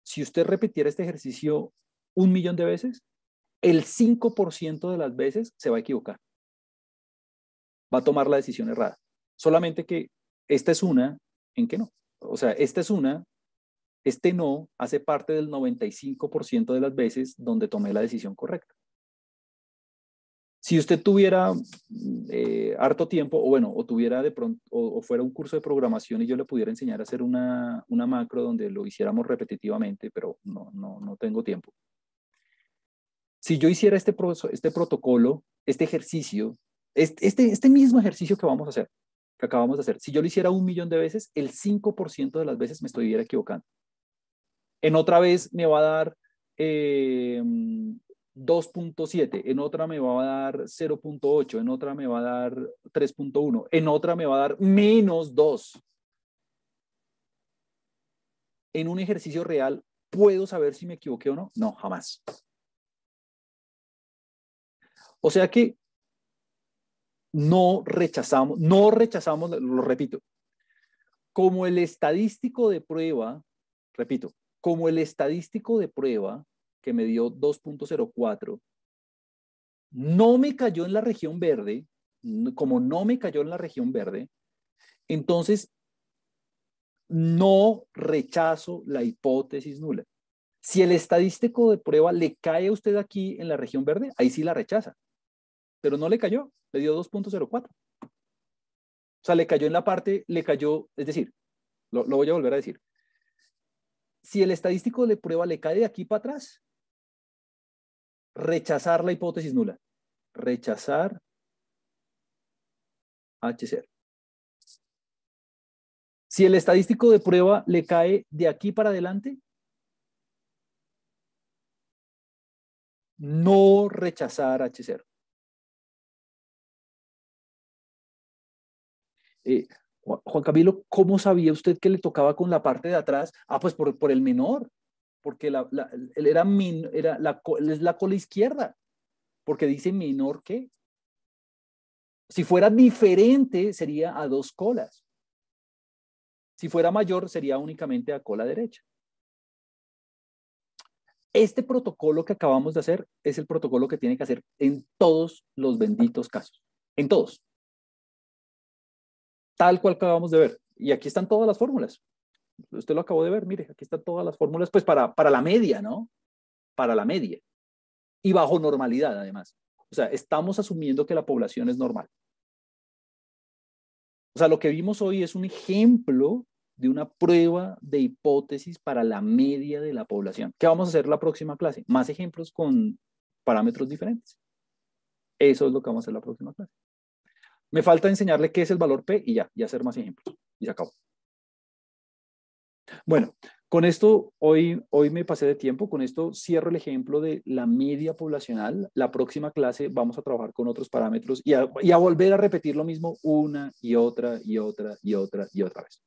si usted repitiera este ejercicio un millón de veces, el 5% de las veces se va a equivocar. Va a tomar la decisión errada. Solamente que esta es una en que no. O sea, esta es una, este no hace parte del 95% de las veces donde tomé la decisión correcta. Si usted tuviera eh, harto tiempo, o bueno, o tuviera de pronto, o, fuera un curso de programación y yo le pudiera enseñar a hacer una, una macro donde lo hiciéramos repetitivamente, pero no, no, no tengo tiempo. Si yo hiciera este, este protocolo, este ejercicio, este, este mismo ejercicio que vamos a hacer, que acabamos de hacer, si yo lo hiciera un millón de veces, el 5% de las veces me estoy equivocando. En otra vez me va a dar eh, 2.7, en otra me va a dar 0.8, en otra me va a dar 3.1, en otra me va a dar menos 2. En un ejercicio real, ¿puedo saber si me equivoqué o no? No, jamás. O sea que no rechazamos, no rechazamos, lo repito, como el estadístico de prueba, repito, como el estadístico de prueba que me dio 2.04, no me cayó en la región verde, como no me cayó en la región verde, entonces no rechazo la hipótesis nula. Si el estadístico de prueba le cae a usted aquí en la región verde, ahí sí la rechaza. Pero no le cayó, le dio 2.04. O sea, le cayó en la parte, le cayó, es decir, lo, lo voy a volver a decir. Si el estadístico de prueba le cae de aquí para atrás, Rechazar la hipótesis nula. Rechazar HCR. Si el estadístico de prueba le cae de aquí para adelante, no rechazar H0. Eh, Juan Camilo, ¿cómo sabía usted que le tocaba con la parte de atrás? Ah, pues por, el menor porque él era, era la, es la cola izquierda, porque dice menor que. Si fuera diferente, sería a dos colas. Si fuera mayor, sería únicamente a cola derecha. Este protocolo que acabamos de hacer es el protocolo que tiene que hacer en todos los benditos casos. En todos. Tal cual acabamos de ver. Y aquí están todas las fórmulas. Usted lo acabó de ver, mire, aquí están todas las fórmulas, pues para, para la media, ¿no? Para la media. Y bajo normalidad, además. O sea, estamos asumiendo que la población es normal. O sea, lo que vimos hoy es un ejemplo de una prueba de hipótesis para la media de la población. ¿Qué vamos a hacer la próxima clase? Más ejemplos con parámetros diferentes. Eso es lo que vamos a hacer la próxima clase. Me falta enseñarle qué es el valor P y ya, y hacer más ejemplos. Y se acabó. Bueno, con esto hoy, hoy me pasé de tiempo, con esto cierro el ejemplo de la media poblacional. La próxima clase vamos a trabajar con otros parámetros y a, y a volver a repetir lo mismo una y otra y otra y otra y otra vez.